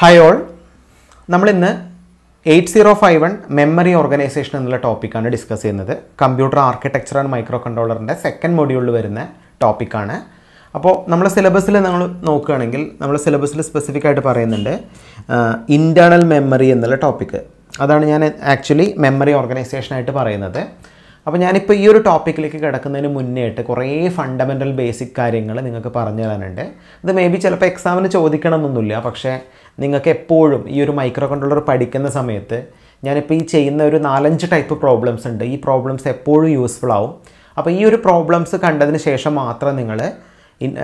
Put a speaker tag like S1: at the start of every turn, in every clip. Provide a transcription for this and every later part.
S1: Hi all നമ്മളിന്ന് eight zero five one memory organisation എന്നുള്ള ടോപ്പിക്കാണ് ഡിസ്കസ് ചെയ്യുന്നത്. കമ്പ്യൂട്ടർ ആർക്കിടെക്ചർ ആൻഡ് മൈക്രോ കൺട്രോളറിന്റെ സെക്കൻഡ് മൊഡ്യൂളിൽ വരുന്ന ടോപ്പിക്കാണ് അപ്പോൾ നമ്മൾ സിലബസിൽ നമ്മൾ നോക്കുകയാണെങ്കിൽ നമ്മൾ സിലബസിൽ സ്പെസിഫിക് ആയിട്ട് പറയുന്നുണ്ട് ഇന്റേർണൽ മെമ്മറി എന്നുള്ള ടോപ്പിക്ക് അതാണ് ഞാൻ ആക്ച്വലി മെമ്മറി ഓർഗനൈസേഷനായിട്ട് പറയുന്നത്. അപ്പോൾ ഞാനിപ്പോൾ ഈ ഒരു ടോപ്പിക്കിലേക്ക് കിടക്കുന്നതിന് മുന്നേ ആയിട്ട് കുറേ ഫണ്ടമെന്റൽ ബേസിക് കാര്യങ്ങൾ നിങ്ങൾക്ക് പറഞ്ഞു തരാനുണ്ട്. ഇത് മേ ബി ചിലപ്പോൾ എക്സാമിന് ചോദിക്കണമെന്നൊന്നുമില്ല. പക്ഷേ നിങ്ങൾക്ക് എപ്പോഴും ഈ ഒരു മൈക്രോ കൺട്രോളർ പഠിക്കുന്ന സമയത്ത് ഞാനിപ്പോൾ ഈ ചെയ്യുന്ന ഒരു നാലഞ്ച് ടൈപ്പ് പ്രോബ്ലംസ് ഉണ്ട്. ഈ പ്രോബ്ലംസ് എപ്പോഴും യൂസ്ഫുൾ ആവും. അപ്പോൾ ഈ ഒരു പ്രോബ്ലംസ് കണ്ടതിന് ശേഷം മാത്രം നിങ്ങൾ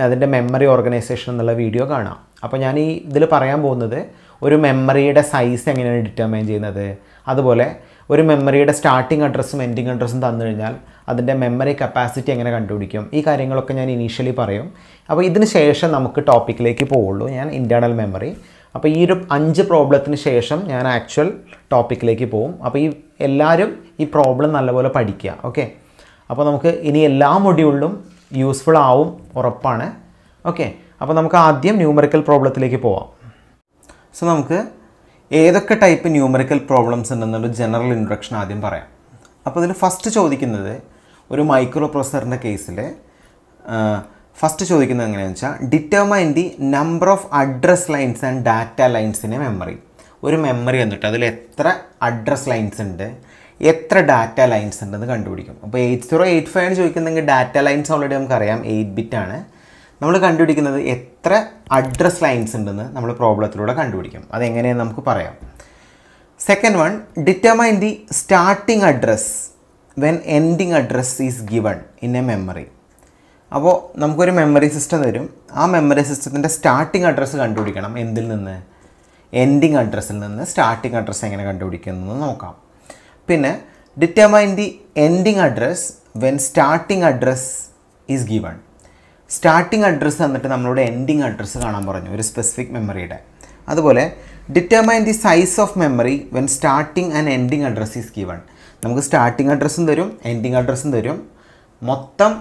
S1: അതിന്റെ മെമ്മറി ഓർഗനൈസേഷൻ എന്നുള്ള വീഡിയോ കാണാം. അപ്പോൾ ഞാൻ ഈ ഇതിൽ പറയാൻ പോകുന്നത് ഒരു മെമ്മറിയുടെ സൈസ് എങ്ങനെയാണ് ഡിറ്റർമൈൻ ചെയ്യുന്നത്? അതുപോലെ ഒരു മെമ്മറിയുടെ സ്റ്റാർട്ടിംഗ് അഡ്രസ്സും എൻഡിങ് അഡ്രസ്സും തന്നു കഴിഞ്ഞാൽ അതിന്റെ മെമ്മറി കപ്പാസിറ്റി എങ്ങനെ കണ്ടുപിടിക്കും? ഈ കാര്യങ്ങളൊക്കെ ഞാൻ ഇനീഷ്യലി പറയും. അപ്പോൾ ഇതിന് ശേഷം നമുക്ക് ടോപ്പിക്കിലേക്ക് പോവുള്ളൂ. ഞാൻ ഇന്റേർണൽ മെമ്മറി അപ്പോൾ ഈ ഒരു അഞ്ച് പ്രോബ്ലത്തിന് ശേഷം ഞാൻ ആക്ച്വൽ ടോപ്പിക്കിലേക്ക് പോവും. അപ്പോൾ ഈ എല്ലാവരും ഈ പ്രോബ്ലം നല്ലപോലെ പഠിക്കുക. ഓക്കെ അപ്പോൾ നമുക്ക് ഇനി എല്ലാ മൊഡ്യൂളിലും യൂസ്ഫുൾ ആവും ഉറപ്പാണ്. ഓക്കെ അപ്പോൾ നമുക്ക് ആദ്യം ന്യൂമറിക്കൽ പ്രോബ്ലത്തിലേക്ക് പോവാം. സോ നമുക്ക് ഏതൊക്കെ ടൈപ്പ് ന്യൂമറിക്കൽ പ്രോബ്ലംസ് ഉണ്ടെന്നുള്ള ജനറൽ ഇൻട്രൊഡക്ഷൻ ആദ്യം പറയാം. അപ്പോൾ ഇതിൽ ഫസ്റ്റ് ചോദിക്കുന്നത് ഒരു മൈക്രോ പ്രൊസറിന്റെ കേസിൽ ഫസ്റ്റ് ചോദിക്കുന്നത് എങ്ങനെയാണെന്ന് വെച്ചാൽ determine the number of address lines and data ലൈൻസിന്റെ memory ഒരു മെമ്മറി എന്നിട്ട് അതിൽ എത്ര അഡ്രസ് ലൈൻസ് ഉണ്ട് എത്ര ഡാറ്റ ലൈൻസ് ഉണ്ടെന്ന് കണ്ടുപിടിക്കും. അപ്പോൾ എയ്റ്റ് സീറോ എയ്റ്റ് ഫൈവ് ചോദിക്കുന്നെങ്കിൽ ഡാറ്റ ലൈൻസ് ഓൾറെഡി നമുക്കറിയാം എയ്റ്റ് ബിറ്റ് ആണ്. നമ്മൾ കണ്ടുപിടിക്കുന്നത് എത്ര അഡ്രസ് ലൈൻസ് ഉണ്ടെന്ന് നമ്മൾ പ്രോബ്ലത്തിലൂടെ കണ്ടുപിടിക്കും. അതെങ്ങനെയെന്ന് നമുക്ക് പറയാം. Second one determine the starting address when ending address is given in a memory അപ്പോൾ നമുക്കൊരു മെമ്മറി സിസ്റ്റം തരും. ആ മെമ്മറി സിസ്റ്റത്തിന്റെ സ്റ്റാർട്ടിംഗ് അഡ്രസ്സ് കണ്ടുപിടിക്കണം. എന്തിൽ നിന്ന്? എൻഡിങ് അഡ്രസ്സിൽ നിന്ന് സ്റ്റാർട്ടിംഗ് അഡ്രസ്സ് എങ്ങനെ കണ്ടുപിടിക്കുന്നു എന്ന് നോക്കാം. പിന്നെ determine the ending address when starting address is given starting address തന്നിട്ട് നമ്മളോട് എൻഡിങ് അഡ്രസ്സ് കാണാൻ പറഞ്ഞു ഒരു സ്പെസിഫിക് മെമ്മറിയുടെ അതുപോലെ determine the size of memory when starting and ending address is given നമുക്ക് സ്റ്റാർട്ടിംഗ് അഡ്രസ്സും തരും എൻഡിങ് അഡ്രസ്സും തരും. മൊത്തം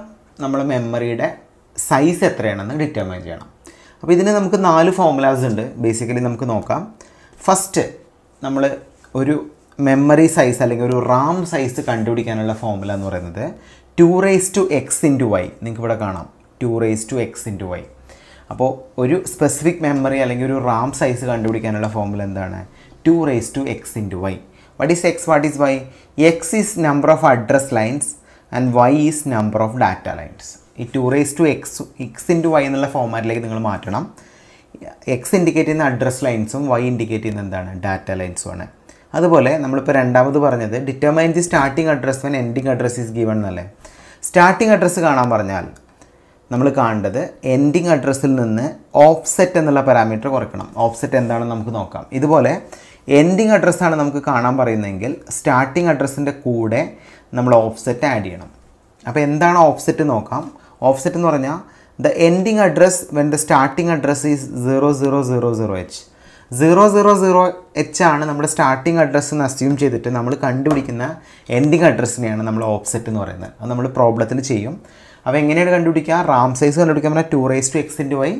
S1: നമ്മൾ മെമ്മറിയുടെ സൈസ് എത്രയാണെന്ന് ഡിറ്റർമൈൻ ചെയ്യണം. അപ്പോൾ ഇതിന് നമുക്ക് നാല് ഫോമുലാസ് ഉണ്ട്. ബേസിക്കലി നമുക്ക് നോക്കാം. ഫസ്റ്റ് നമ്മൾ ഒരു മെമ്മറി സൈസ് അല്ലെങ്കിൽ ഒരു റാം സൈസ് കണ്ടുപിടിക്കാനുള്ള ഫോമുല എന്ന് പറയുന്നത് two raise to X into Y നിങ്ങൾക്ക് ഇവിടെ കാണാം. Two raise to X into Y അപ്പോൾ ഒരു സ്പെസിഫിക് മെമ്മറി അല്ലെങ്കിൽ ഒരു റാം സൈസ് കണ്ടുപിടിക്കാനുള്ള ഫോർമുല എന്താണ്? Two raise to X into Y what is X what is Y X is number of address lines and Y is number of data lines ഈ two raise to X X into Y എന്നുള്ള ഫോമാറ്റിലേക്ക് നിങ്ങൾ മാറ്റണം. X indicate ചെയ്യുന്ന address ലൈൻസും Y indicate ചെയ്യുന്ന എന്താണ്? Data ലൈൻസും ആണ് അതുപോലെ നമ്മളിപ്പോൾ രണ്ടാമത് പറഞ്ഞത് determine the starting address when ending address is given എന്നല്ലേ? സ്റ്റാർട്ടിംഗ് അഡ്രസ്സ് കാണാൻ പറഞ്ഞാൽ നമ്മൾ കാണേണ്ടത് എൻഡിങ് അഡ്രസ്സിൽ നിന്ന് ഓഫ്സെറ്റ് എന്നുള്ള പാരാമീറ്റർ കുറയ്ക്കണം. ഓഫ്സെറ്റ് എന്താണെന്ന് നമുക്ക് നോക്കാം. ഇതുപോലെ എൻഡിങ് അഡ്രസ്സാണ് നമുക്ക് കാണാൻ പറയുന്നതെങ്കിൽ സ്റ്റാർട്ടിംഗ് അഡ്രസ്സിന്റെ കൂടെ നമ്മൾ ഓഫ്സെറ്റ് ആഡ് ചെയ്യണം. അപ്പോൾ എന്താണ് ഓഫ്സെറ്റ് നോക്കാം? ഓഫ്സെറ്റ് എന്ന് പറഞ്ഞാൽ the ending address when the starting address is zero zero zero zero H zero zero zero H ആണ് നമ്മുടെ സ്റ്റാർട്ടിംഗ് അഡ്രസ്സ് എന്ന് അസ്യൂം ചെയ്തിട്ട് നമ്മൾ കണ്ടുപിടിക്കുന്ന എൻഡിങ് അഡ്രസ്സിനെയാണ് നമ്മൾ ഓഫ്സെറ്റ് എന്ന് പറയുന്നത്. അത് നമ്മൾ പ്രോബ്ലത്തിൽ ചെയ്യും. അപ്പോൾ എങ്ങനെയാണ് കണ്ടുപിടിക്കുക? റാം സൈസ് കണ്ടുപിടിക്കാൻ പറഞ്ഞാൽ ടു റേസ് ടു എക്സിന്റെ വൈ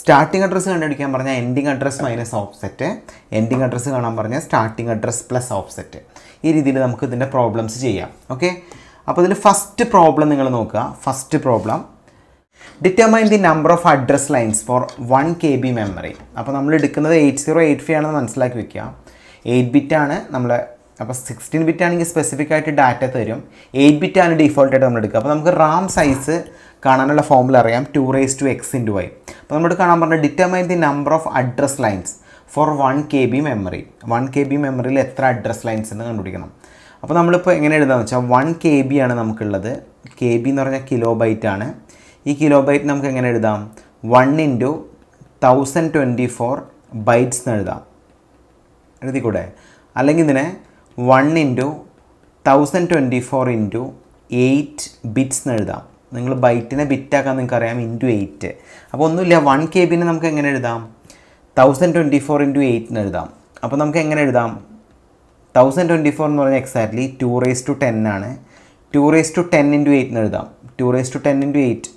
S1: സ്റ്റാർട്ടിംഗ് അഡ്രസ്സ് കണ്ടുപിടിക്കാൻ പറഞ്ഞാൽ ending address minus offset ending address കാണാൻ പറഞ്ഞാൽ സ്റ്റാർട്ടിംഗ് അഡ്രസ്സ് പ്ലസ് ഓഫ്സെറ്റ് ഈ രീതിയിൽ നമുക്ക് ഇതിന്റെ പ്രോബ്ലംസ് ചെയ്യാം. ഓക്കെ അപ്പോൾ ഇതിൽ ഫസ്റ്റ് പ്രോബ്ലം നിങ്ങൾ നോക്കുക. First problem determine the number of address lines for one K B memory അപ്പോൾ നമ്മൾ എടുക്കുന്നത് എയ്റ്റ് സീറോ എയ്റ്റ് ഫൈവ് ആണെന്ന് മനസ്സിലാക്കി വെക്കുക. എയ്റ്റ് ബിറ്റ് ആണ് നമ്മൾ അപ്പോൾ സിക്സ്റ്റീൻ ബിറ്റ് ആണെങ്കിൽ സ്പെസിഫിക് ആയിട്ട് ഡാറ്റ തരും. എയ്റ്റ് ബിറ്റ് ആണ് ഡീഫോൾട്ടായിട്ട് നമ്മൾ എടുക്കുക അപ്പോൾ നമുക്ക് റാം സൈസ് കാണാനുള്ള ഫോമുല അറിയാം. Two raise to X into Y അപ്പോൾ നമ്മൾ കാണാൻ പറഞ്ഞ determine the number of address lines for one K B memory one K B മെമ്മറിയിൽ എത്ര അഡ്രസ് ലൈൻസ് എന്ന് കണ്ടുപിടിക്കണം. അപ്പോൾ നമ്മളിപ്പോൾ എങ്ങനെ എഴുതാമെന്ന് വെച്ചാൽ വൺ കെ ബി ആണ് നമുക്കുള്ളത്. കെ ബി എന്ന് പറഞ്ഞാൽ കിലോ ബൈറ്റ് ആണ്. ഈ കിലോ ബൈറ്റ് നമുക്ക് എങ്ങനെ എഴുതാം? One into thousand twenty four bytes എന്ന് എഴുതാം. എഴുതിക്കൂടെ? അല്ലെങ്കിൽ ഇതിനെ one into thousand twenty four into eight bits എന്ന് എഴുതാം. നിങ്ങൾ ബൈറ്റിനെ ബിറ്റാക്കാൻ നിങ്ങൾക്ക് അറിയാം ഇന്റു എയ്റ്റ് അപ്പോൾ ഒന്നുമില്ല വൺ കെ ബിനെ നമുക്ക് എങ്ങനെ എഴുതാം? Thousand twenty four into eight എന്ന് എഴുതാം. അപ്പോൾ നമുക്ക് എങ്ങനെ എഴുതാം? തൗസൻഡ് ട്വന്റി ഫോർ എന്ന് പറഞ്ഞാൽ exactly two raise to ten ആണ്. Two raise to ten into eight എന്ന് എഴുതാം. Two raise to ten into eight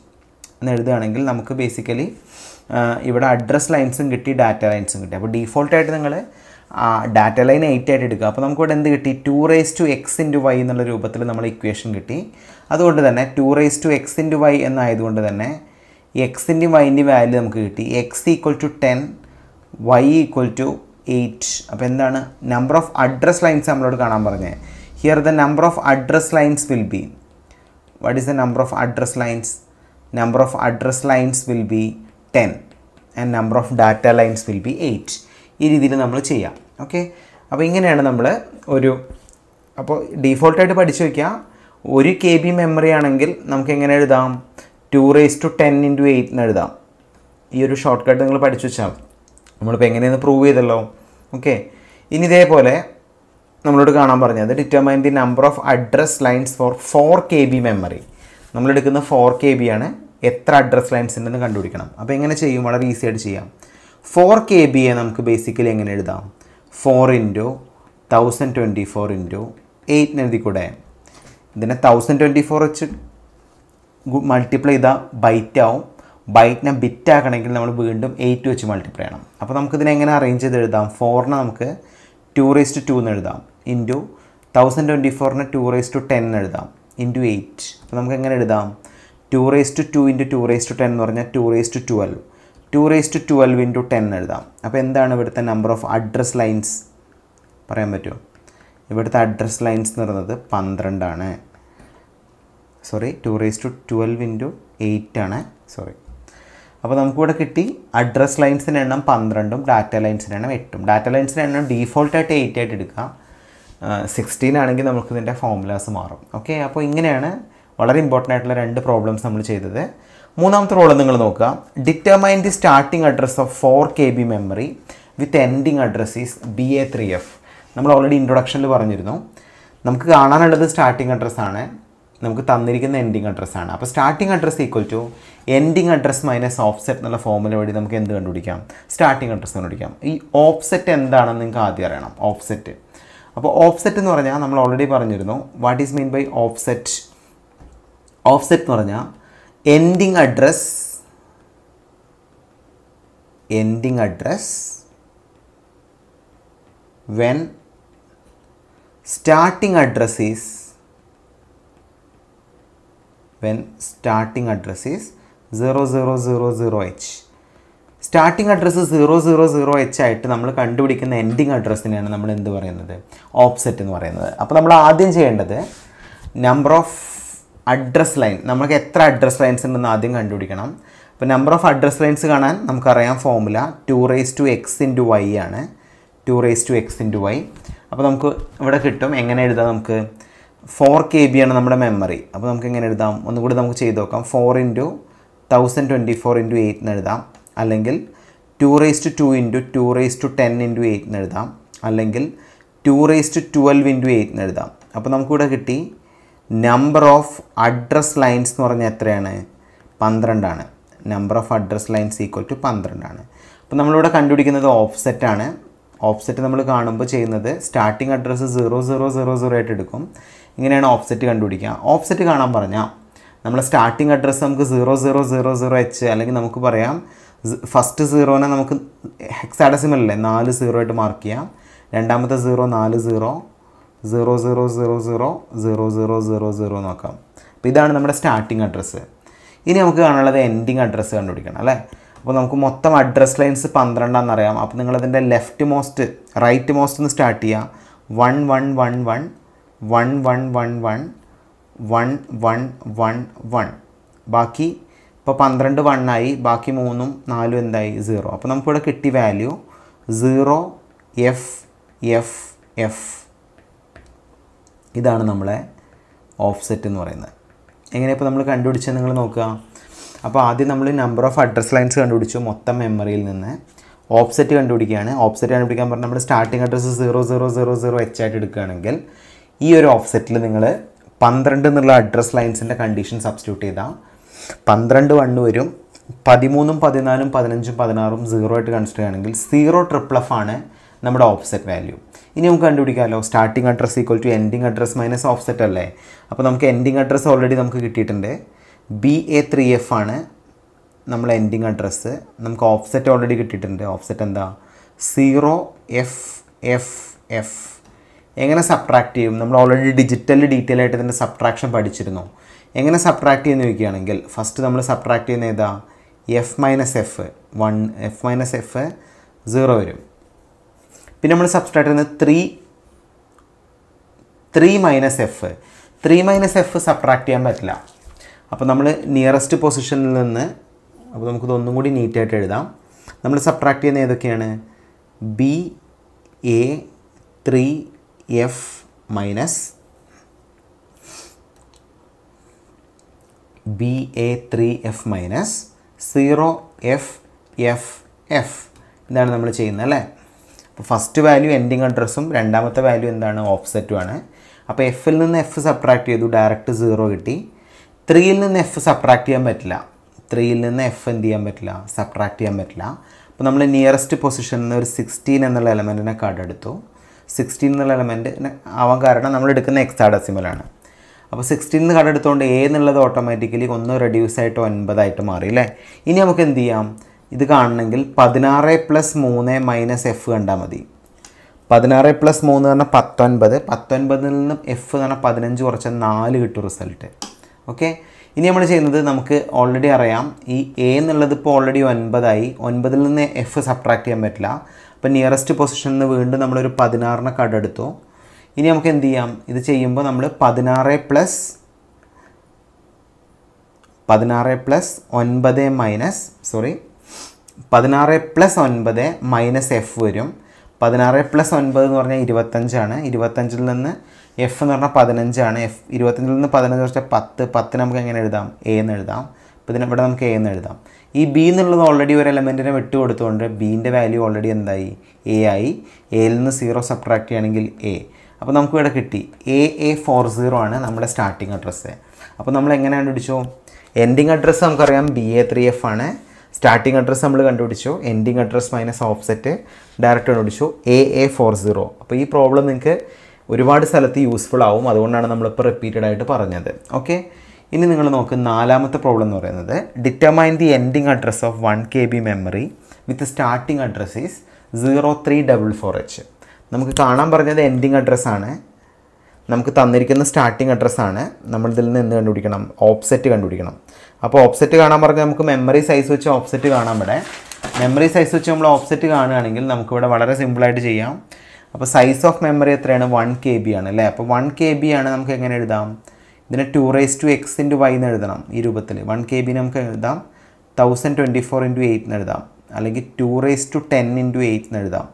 S1: എന്ന് എഴുതുകയാണെങ്കിൽ നമുക്ക് ബേസിക്കലി ഇവിടെ അഡ്രസ് ലൈൻസും കിട്ടി ഡാറ്റ ലൈൻസും കിട്ടി. അപ്പോൾ ഡീഫോൾട്ടായിട്ട് നിങ്ങൾ ഡാറ്റ ലൈൻ എയ്റ്റ് ആയിട്ട് എടുക്കുക. അപ്പോൾ നമുക്കിവിടെ എന്ത് കിട്ടി? Two raise to X into Y എന്നുള്ള രൂപത്തിൽ നമ്മൾ ഇക്വേഷൻ കിട്ടി. അതുകൊണ്ട് തന്നെ two raise to X into Y എന്നായതുകൊണ്ട് തന്നെ എക്സിന്റെയും വൈന്റെയും വാല്യൂ നമുക്ക് കിട്ടി. X equal to ten Y equal to eight അപ്പോൾ എന്താണ്? നമ്പർ ഓഫ് അഡ്രസ് ലൈൻസ് നമ്മളോട് കാണാൻ പറഞ്ഞത് here the number of address lines will be what is the number of address lines number of address lines will be ten and number of data lines will be eight ഈ രീതിയിൽ നമ്മൾ ചെയ്യാം. Okay അപ്പോൾ ഇങ്ങനെയാണ് നമ്മൾ ഒരു അപ്പോൾ ഡീഫോൾട്ടായിട്ട് പഠിച്ചു വയ്ക്കുക. ഒരു കെ ബി മെമ്മറി ആണെങ്കിൽ നമുക്ക് എങ്ങനെ എഴുതാം? Two raise to ten into eight എന്ന് എഴുതാം. ഈ ഒരു ഷോർട്ട് കട്ട് നിങ്ങൾ പഠിച്ചു വെച്ചാൽ നമ്മളിപ്പോൾ എങ്ങനെയെന്ന് പ്രൂവ് ചെയ്തല്ലോ. ഓക്കെ ഇനി ഇതേപോലെ നമ്മളോട് കാണാൻ പറഞ്ഞത് determine the number of address lines for four K B memory നമ്മളെടുക്കുന്ന four K B ആണ് എത്ര അഡ്രസ് ലൈൻസ് ഉണ്ടെന്ന് കണ്ടുപിടിക്കണം. അപ്പോൾ എങ്ങനെ ചെയ്യും? വളരെ ഈസി ആയിട്ട് ചെയ്യാം. ഫോർ കെ ബിയെ നമുക്ക് ബേസിക്കലി എങ്ങനെ എഴുതാം? Four into thousand twenty four into എയ്റ്റിന് കൂടെ. ഇതിനെ തൗസൻഡ് ട്വന്റി ഫോർ വെച്ച് മൾട്ടിപ്ലൈ ചെയ്താൽ ബൈറ്റ് ആവും. ബൈറ്റിനെ ബിറ്റ് ആക്കണമെങ്കിൽ നമ്മൾ വീണ്ടും എയ്റ്റ് വെച്ച് മൾട്ടിപ്ലൈ ചെയ്യണം. അപ്പോൾ നമുക്ക് ഇതിനെ എങ്ങനെ അറേഞ്ച് ചെയ്ത് എഴുതാം? ഫോറിനെ നമുക്ക് ടു റേസ് ടു ടു എന്ന് എഴുതാം. ഇന്റു തൗസൻഡ് ട്വന്റി ഫോറിന് ടു റേസ് ടു ടെൻ എന്ന് എഴുതാം. ഇന്റു എയ്റ്റ് അപ്പോൾ നമുക്ക് എങ്ങനെ എഴുതാം? Two raise to two into two raise to ten എന്ന് പറഞ്ഞാൽ two raise to twelve two raise to twelve into ten എഴുതാം. അപ്പോൾ എന്താണ് ഇവിടുത്തെ നമ്പർ ഓഫ് അഡ്രസ് ലൈൻസ് പറയാൻ പറ്റുമോ? ഇവിടുത്തെ അഡ്രസ് ലൈൻസ് എന്ന് പറയുന്നത് പന്ത്രണ്ടാണ്. Sorry two raise to twelve into eight ആണ്. സോറി അപ്പോൾ നമുക്കിവിടെ കിട്ടി അഡ്രസ് ലൈൻസിന്റെ എണ്ണം പന്ത്രണ്ടും ഡാറ്റ ലൈൻസിന്റെ എണ്ണം എട്ടും. ഡാറ്റ ലൈൻസിന്റെ എണ്ണം ഡീഫോൾട്ടായിട്ട് എയ്റ്റ് ആയിട്ട് എടുക്കാം സിക്സ്റ്റീൻ ആണെങ്കിൽ നമുക്ക് ഇതിന്റെ ഫോമുലാസ് മാറും. ഓക്കെ അപ്പോൾ ഇങ്ങനെയാണ് വളരെ ഇമ്പോർട്ടന്റ് ആയിട്ടുള്ള രണ്ട് പ്രോബ്ലംസ് നമ്മൾ ചെയ്തത്. മൂന്നാമത്തെ റോൾ നിങ്ങൾ നോക്കുക. Determine the starting address of four K B memory with ending address is B A three F നമ്മൾ ഓൾറെഡി ഇൻട്രൊഡക്ഷനിൽ പറഞ്ഞിരുന്നു. നമുക്ക് കാണാനുള്ളത് സ്റ്റാർട്ടിംഗ് അഡ്രസ്സാണ് നമുക്ക് തന്നിരിക്കുന്ന എൻഡിങ് അഡ്രസ്സാണ് അപ്പോൾ starting address equal to ending address minus offset എന്നുള്ള ഫോമുല വഴി നമുക്ക് എന്ത് കണ്ടുപിടിക്കാം? സ്റ്റാർട്ടിംഗ് അഡ്രസ് കണ്ടുപിടിക്കാം. ഈ ഓഫ്സെറ്റ് എന്താണെന്ന് നിങ്ങൾക്ക് ആദ്യം അറിയണം. ഓഫ്സെറ്റ് അപ്പോൾ ഓഫ്സെറ്റ് എന്ന് പറഞ്ഞാൽ നമ്മൾ ഓൾറെഡി പറഞ്ഞിരുന്നു. What is mean by offset offset എന്ന് പറഞ്ഞാൽ ending address when starting address is when starting address is 0000h starting address zero zero zero H ആയിട്ട് നമ്മൾ കണ്ടുപിടിക്കുന്ന എൻഡിങ് അഡ്രസ്സിനെയാണ് നമ്മൾ എന്ത് പറയുന്നത്? ഓപ്സെറ്റ് എന്ന് പറയുന്നത്. അപ്പോൾ നമ്മൾ ആദ്യം ചെയ്യേണ്ടത് നമ്പർ ഓഫ് അഡ്രസ് ലൈൻ നമുക്ക് എത്ര അഡ്രസ് ലൈൻസ് ഉണ്ടെന്ന് ആദ്യം കണ്ടുപിടിക്കണം. അപ്പോൾ നമ്പർ ഓഫ് അഡ്രസ് ലൈൻസ് കാണാൻ നമുക്കറിയാം formula two raise to X into Y ആണ്. Two raise to X into Y അപ്പോൾ നമുക്ക് ഇവിടെ കിട്ടും. എങ്ങനെ എഴുതാം നമുക്ക്? ഫോർ കെ ബി ആണ് നമ്മുടെ മെമ്മറി അപ്പോൾ നമുക്ക് എങ്ങനെ എഴുതാം? ഒന്നുകൂടി നമുക്ക് ചെയ്ത് നോക്കാം. Four into thousand twenty four into eight എന്ന് എഴുതാം. അല്ലെങ്കിൽ two raise to two into two raise to ten into eight എന്ന് എഴുതാം. അല്ലെങ്കിൽ two raise to twelve into eight എന്ന് എഴുതാം. അപ്പോൾ നമുക്കിവിടെ കിട്ടി നമ്പർ ഓഫ് അഡ്രസ് ലൈൻസ് എന്ന് പറഞ്ഞാൽ എത്രയാണ്? പന്ത്രണ്ടാണ്. Number of address lines equal to പന്ത്രണ്ടാണ്. അപ്പോൾ നമ്മളിവിടെ കണ്ടുപിടിക്കുന്നത് ഓഫ്സെറ്റാണ് ഓഫ്സെറ്റ് നമ്മൾ കാണുമ്പോൾ ചെയ്യുന്നത് starting address zero zero zero zero ആയിട്ട് എടുക്കും. ഇങ്ങനെയാണ് ഓഫ്സെറ്റ് കണ്ടുപിടിക്കുക. ഓഫ്സെറ്റ് കാണാൻ പറഞ്ഞാൽ നമ്മൾ സ്റ്റാർട്ടിംഗ് അഡ്രസ്സ് നമുക്ക് zero zero zero zero H അല്ലെങ്കിൽ നമുക്ക് പറയാം ഫസ്റ്റ് സീറോനെ നമുക്ക് ഹെക്സാഡസിമല്ലേ നാല് സീറോ ആയിട്ട് മാർക്ക് ചെയ്യാം. രണ്ടാമത്തെ സീറോ നാല് zero zero zero zero zero zero zero zero zero നോക്കാം അപ്പോൾ ഇതാണ് നമ്മുടെ സ്റ്റാർട്ടിങ് അഡ്രസ്സ് ഇനി നമുക്ക് കാണാനുള്ളത് എൻഡിങ് അഡ്രസ്സ് കണ്ടുപിടിക്കണം അല്ലേ അപ്പോൾ നമുക്ക് മൊത്തം അഡ്രസ് ലൈൻസ് പന്ത്രണ്ടാണെന്ന് അറിയാം അപ്പോൾ നിങ്ങളതിന്റെ ലെഫ്റ്റ് മോസ്റ്റ് റൈറ്റ് മോസ്റ്റ് നിന്ന് സ്റ്റാർട്ട് ചെയ്യുക one one one one one one one one one one one one ബാക്കി ഇപ്പോൾ പന്ത്രണ്ട് വണ്ണായി ബാക്കി മൂന്നും നാലും എന്തായി സീറോ അപ്പോൾ നമുക്കിവിടെ കിട്ടിയ value zero F F F ഇതാണ് നമ്മളെ ഓഫ്സെറ്റ് എന്ന് പറയുന്നത്. എങ്ങനെ ഇപ്പോൾ നമ്മൾ കണ്ടുപിടിച്ചത് നിങ്ങൾ നോക്കുക. അപ്പോൾ ആദ്യം നമ്മൾ നമ്പർ ഓഫ് അഡ്രസ് ലൈൻസ് കണ്ടുപിടിച്ചു. മൊത്തം മെമ്മറിയിൽ നിന്ന് ഓഫ്സെറ്റ് കണ്ടുപിടിക്കുകയാണ്. ഓഫ്സെറ്റ് കണ്ടുപിടിക്കാൻ പറഞ്ഞാൽ നമ്മൾ starting address zero zero zero zero H ആയിട്ട് എടുക്കുകയാണെങ്കിൽ ഈ ഒരു ഓഫ്സെറ്റിൽ നിങ്ങൾ പന്ത്രണ്ട് എന്നുള്ള അഡ്രസ് ലൈൻസിന്റെ കണ്ടീഷൻ സബ്സ്റ്റിറ്റ്യൂട്ട് ചെയ്താൽ പന്ത്രണ്ട് വണ്ണ് വരും. പതിമൂന്നും പതിനാലും പതിനഞ്ചും പതിനാറും സീറോ ആയിട്ട് കൺസിഡർ ചെയ്യുകയാണെങ്കിൽ സീറോ ട്രിപ്പിൾ എഫ് ആണ് നമ്മുടെ ഓഫ്സെറ്റ് വാല്യൂ ഇനി നമുക്ക് കണ്ടുപിടിക്കാമല്ലോ. Starting address equal to ending address minus offset അല്ലേ? അപ്പോൾ നമുക്ക് എൻഡിങ് അഡ്രസ് ഓൾറെഡി നമുക്ക് കിട്ടിയിട്ടുണ്ട്. ബി എ ത്രീ എഫ് ആണ് നമ്മൾ എൻഡിങ് അഡ്രസ്സ് നമുക്ക് ഓഫ്സെറ്റ് ഓൾറെഡി കിട്ടിയിട്ടുണ്ട്. ഓഫ്സെറ്റ് എന്താ? സീറോ എഫ് എഫ് എഫ് എങ്ങനെ സബ്ട്രാക്ട് ചെയ്യും? നമ്മൾ ഓൾറെഡി ഡിജിറ്റൽ ഡീറ്റെയിൽ ആയിട്ട് ഇതിന്റെ സബ്ട്രാക്ഷൻ പഠിച്ചിരുന്നു. എങ്ങനെ സബ്ട്രാക്ട് ചെയ്യുന്ന ചോദിക്കുകയാണെങ്കിൽ ഫസ്റ്റ് നമ്മൾ സബ്ട്രാക്ട് ചെയ്യുന്ന ഏതാ? F minus F one F minus F zero വരും. പിന്നെ നമ്മൾ സബ്സ്ട്രാക്ട് ചെയ്യുന്നത് three three minus F three minus F subtract ചെയ്യാൻ പറ്റില്ല. അപ്പോൾ നമ്മൾ നിയറസ്റ്റ് പൊസിഷനിൽ നിന്ന് അപ്പോൾ നമുക്കിത് ഒന്നും കൂടി നീറ്റായിട്ട് എഴുതാം. നമ്മൾ സബ്ട്രാക്ട് ചെയ്യുന്ന ഏതൊക്കെയാണ്? B A three F minus B A three F minus zero F F F ഇതാണ് നമ്മൾ ചെയ്യുന്നത് അല്ലേ? അപ്പോൾ ഫസ്റ്റ് വാല്യൂ എൻഡിങ് അഡ്രസ്സും രണ്ടാമത്തെ വാല്യൂ എന്താണ്? ഓഫ്സെറ്റുമാണ് അപ്പോൾ എഫിൽ നിന്ന് എഫ് സബ്ട്രാക്ട് ചെയ്തു ഡയറക്റ്റ് സീറോ കിട്ടി. ത്രീയിൽ നിന്ന് എഫ് സബ്ട്രാക്ട് ചെയ്യാൻ പറ്റില്ല. ത്രീയിൽ നിന്ന് എഫ് എന്ത് ചെയ്യാൻ പറ്റില്ല? സബ്ട്രാക്ട് ചെയ്യാൻ പറ്റില്ല. അപ്പോൾ നമ്മൾ നിയറസ്റ്റ് പൊസിഷനിൽ നിന്ന് ഒരു സിക്സ്റ്റീൻ എന്നുള്ള എലമെന്റിനെ കാർഡ് എടുത്തു. സിക്സ്റ്റീൻ എന്നുള്ള എലമെന്റ് ആവാൻ കാരണം നമ്മൾ എടുക്കുന്ന എക്സാഡസിമലാണ് അപ്പോൾ സിക്സ്റ്റീൻ നിന്ന് കാർഡ് എടുത്തുകൊണ്ട് എ എന്നുള്ളത് ഓട്ടോമാറ്റിക്കലി ഒന്ന് റെഡ്യൂസ് ആയിട്ട് ഒൻപതായിട്ട് മാറി അല്ലേ? ഇനി നമുക്ക് എന്ത് ചെയ്യാം? ഇത് കാണണമെങ്കിൽ പതിനാറ് പ്ലസ് മൂന്ന് മൈനസ് എഫ് കണ്ടാൽ മതി. പതിനാറ് പ്ലസ് മൂന്ന് പറഞ്ഞാൽ പത്തൊൻപത്. പത്തൊൻപതിൽ നിന്ന് എഫ് എന്ന് പറഞ്ഞാൽ പതിനഞ്ച് കുറച്ച് നാല് കിട്ടും റിസൾട്ട് ഓക്കെ ഇനി നമ്മൾ ചെയ്യുന്നത് നമുക്ക് ഓൾറെഡി അറിയാം. ഈ എ എന്നുള്ളത് ഇപ്പോൾ ഓൾറെഡി ഒൻപതായി. ഒൻപതിൽ നിന്ന് എഫ് സബ്ട്രാക്ട് ചെയ്യാൻ പറ്റില്ല. അപ്പോൾ നിയറസ്റ്റ് പൊസിഷനിൽ നിന്ന് വീണ്ടും നമ്മളൊരു പതിനാറിനെ കടെടുത്തു. ഇനി നമുക്ക് എന്ത് ചെയ്യാം? ഇത് ചെയ്യുമ്പോൾ നമ്മൾ പതിനാറ് പ്ലസ് പതിനാറ് പ്ലസ് ഒൻപത് മൈനസ് സോറി പതിനാറ് പ്ലസ് ഒൻപത് മൈനസ് എഫ് വരും. പതിനാറ് പ്ലസ് ഒൻപത് എന്ന് പറഞ്ഞാൽ ഇരുപത്തഞ്ചാണ്. ഇരുപത്തഞ്ചിൽ നിന്ന് എഫ് എന്ന് പറഞ്ഞാൽ പതിനഞ്ചാണ്. എഫ് ഇരുപത്തഞ്ചിൽ നിന്ന് പതിനഞ്ച് വെച്ചാൽ പത്ത്. പത്ത് നമുക്ക് എങ്ങനെ എഴുതാം? എ എന്ന് എഴുതാം. അപ്പോൾ ഇതിന് ഇവിടെ നമുക്ക് എ എന്ന് എഴുതാം. ഈ ബി എന്നുള്ളത് ഓൾറെഡി ഒരു എലമെന്റിനെ വിട്ട് കൊടുത്തുകൊണ്ട് ബീന്റെ വാല്യൂ ഓൾറെഡി എന്തായി? എ ആയി. എയിൽ നിന്ന് സീറോ സബ്ട്രാക്ട് ചെയ്യുകയാണെങ്കിൽ എ അപ്പോൾ നമുക്ക് ഇവിടെ കിട്ടി. എ എ ഫോർ സീറോ ആണ് നമ്മുടെ സ്റ്റാർട്ടിങ് അഡ്രസ്സ് അപ്പോൾ നമ്മൾ എങ്ങനെ കണ്ടുപിടിച്ചു? എൻഡിങ് അഡ്രസ്സ് നമുക്കറിയാം. ബി എ ത്രീ എഫ് ആണ്. സ്റ്റാർട്ടിങ് അഡ്രസ്സ് നമ്മൾ കണ്ടുപിടിച്ചു ending address minus offset direct കണ്ടുപിടിച്ചു എ എ ഫോർ സീറോ അപ്പോൾ ഈ പ്രോബ്ലം നിങ്ങൾക്ക് ഒരുപാട് സ്ഥലത്ത് യൂസ്ഫുൾ ആവും അതുകൊണ്ടാണ് നമ്മളിപ്പോൾ റിപ്പീറ്റഡ് ആയിട്ട് പറഞ്ഞത്. ഓക്കെ ഇനി നിങ്ങൾ നോക്കുന്ന നാലാമത്തെ പ്രോബ്ലം എന്ന് പറയുന്നത് determine the ending address of one K B memory with starting address is zero three double four H നമുക്ക് കാണാൻ പറഞ്ഞത് എൻഡിങ് അഡ്രസ്സാണ് നമുക്ക് തന്നിരിക്കുന്ന സ്റ്റാർട്ടിങ് അഡ്രസ്സാണ് നമ്മളിതിൽ നിന്ന് എന്ത് കണ്ടുപിടിക്കണം? ഓപ്സെറ്റ് കണ്ടുപിടിക്കണം. അപ്പോൾ ഓപ്സെറ്റ് കാണാൻ പറഞ്ഞാൽ നമുക്ക് മെമ്മറി സൈസ് വെച്ച് ഓപ്സെറ്റ് കാണാം ഇവിടെ. മെമ്മറി സൈസ് വെച്ച് നമ്മൾ ഓപ്സെറ്റ് കാണുകയാണെങ്കിൽ നമുക്കിവിടെ വളരെ സിമ്പിളായിട്ട് ചെയ്യാം. അപ്പോൾ സൈസ് ഓഫ് മെമ്മറി എത്രയാണ്? വൺ കെ ബി ആണ് അല്ലേ? അപ്പോൾ വൺ കെ ബി ആണ് നമുക്ക് എങ്ങനെ എഴുതാം? ഇതിനെ two raise to X into Y എന്ന് എഴുതണം ഈ രൂപത്തിൽ. വൺ കെ ബി നമുക്ക് എഴുതാം. Thousand twenty four into eight എന്ന് എഴുതാം. അല്ലെങ്കിൽ two raise to ten into eight എന്ന് എഴുതാം.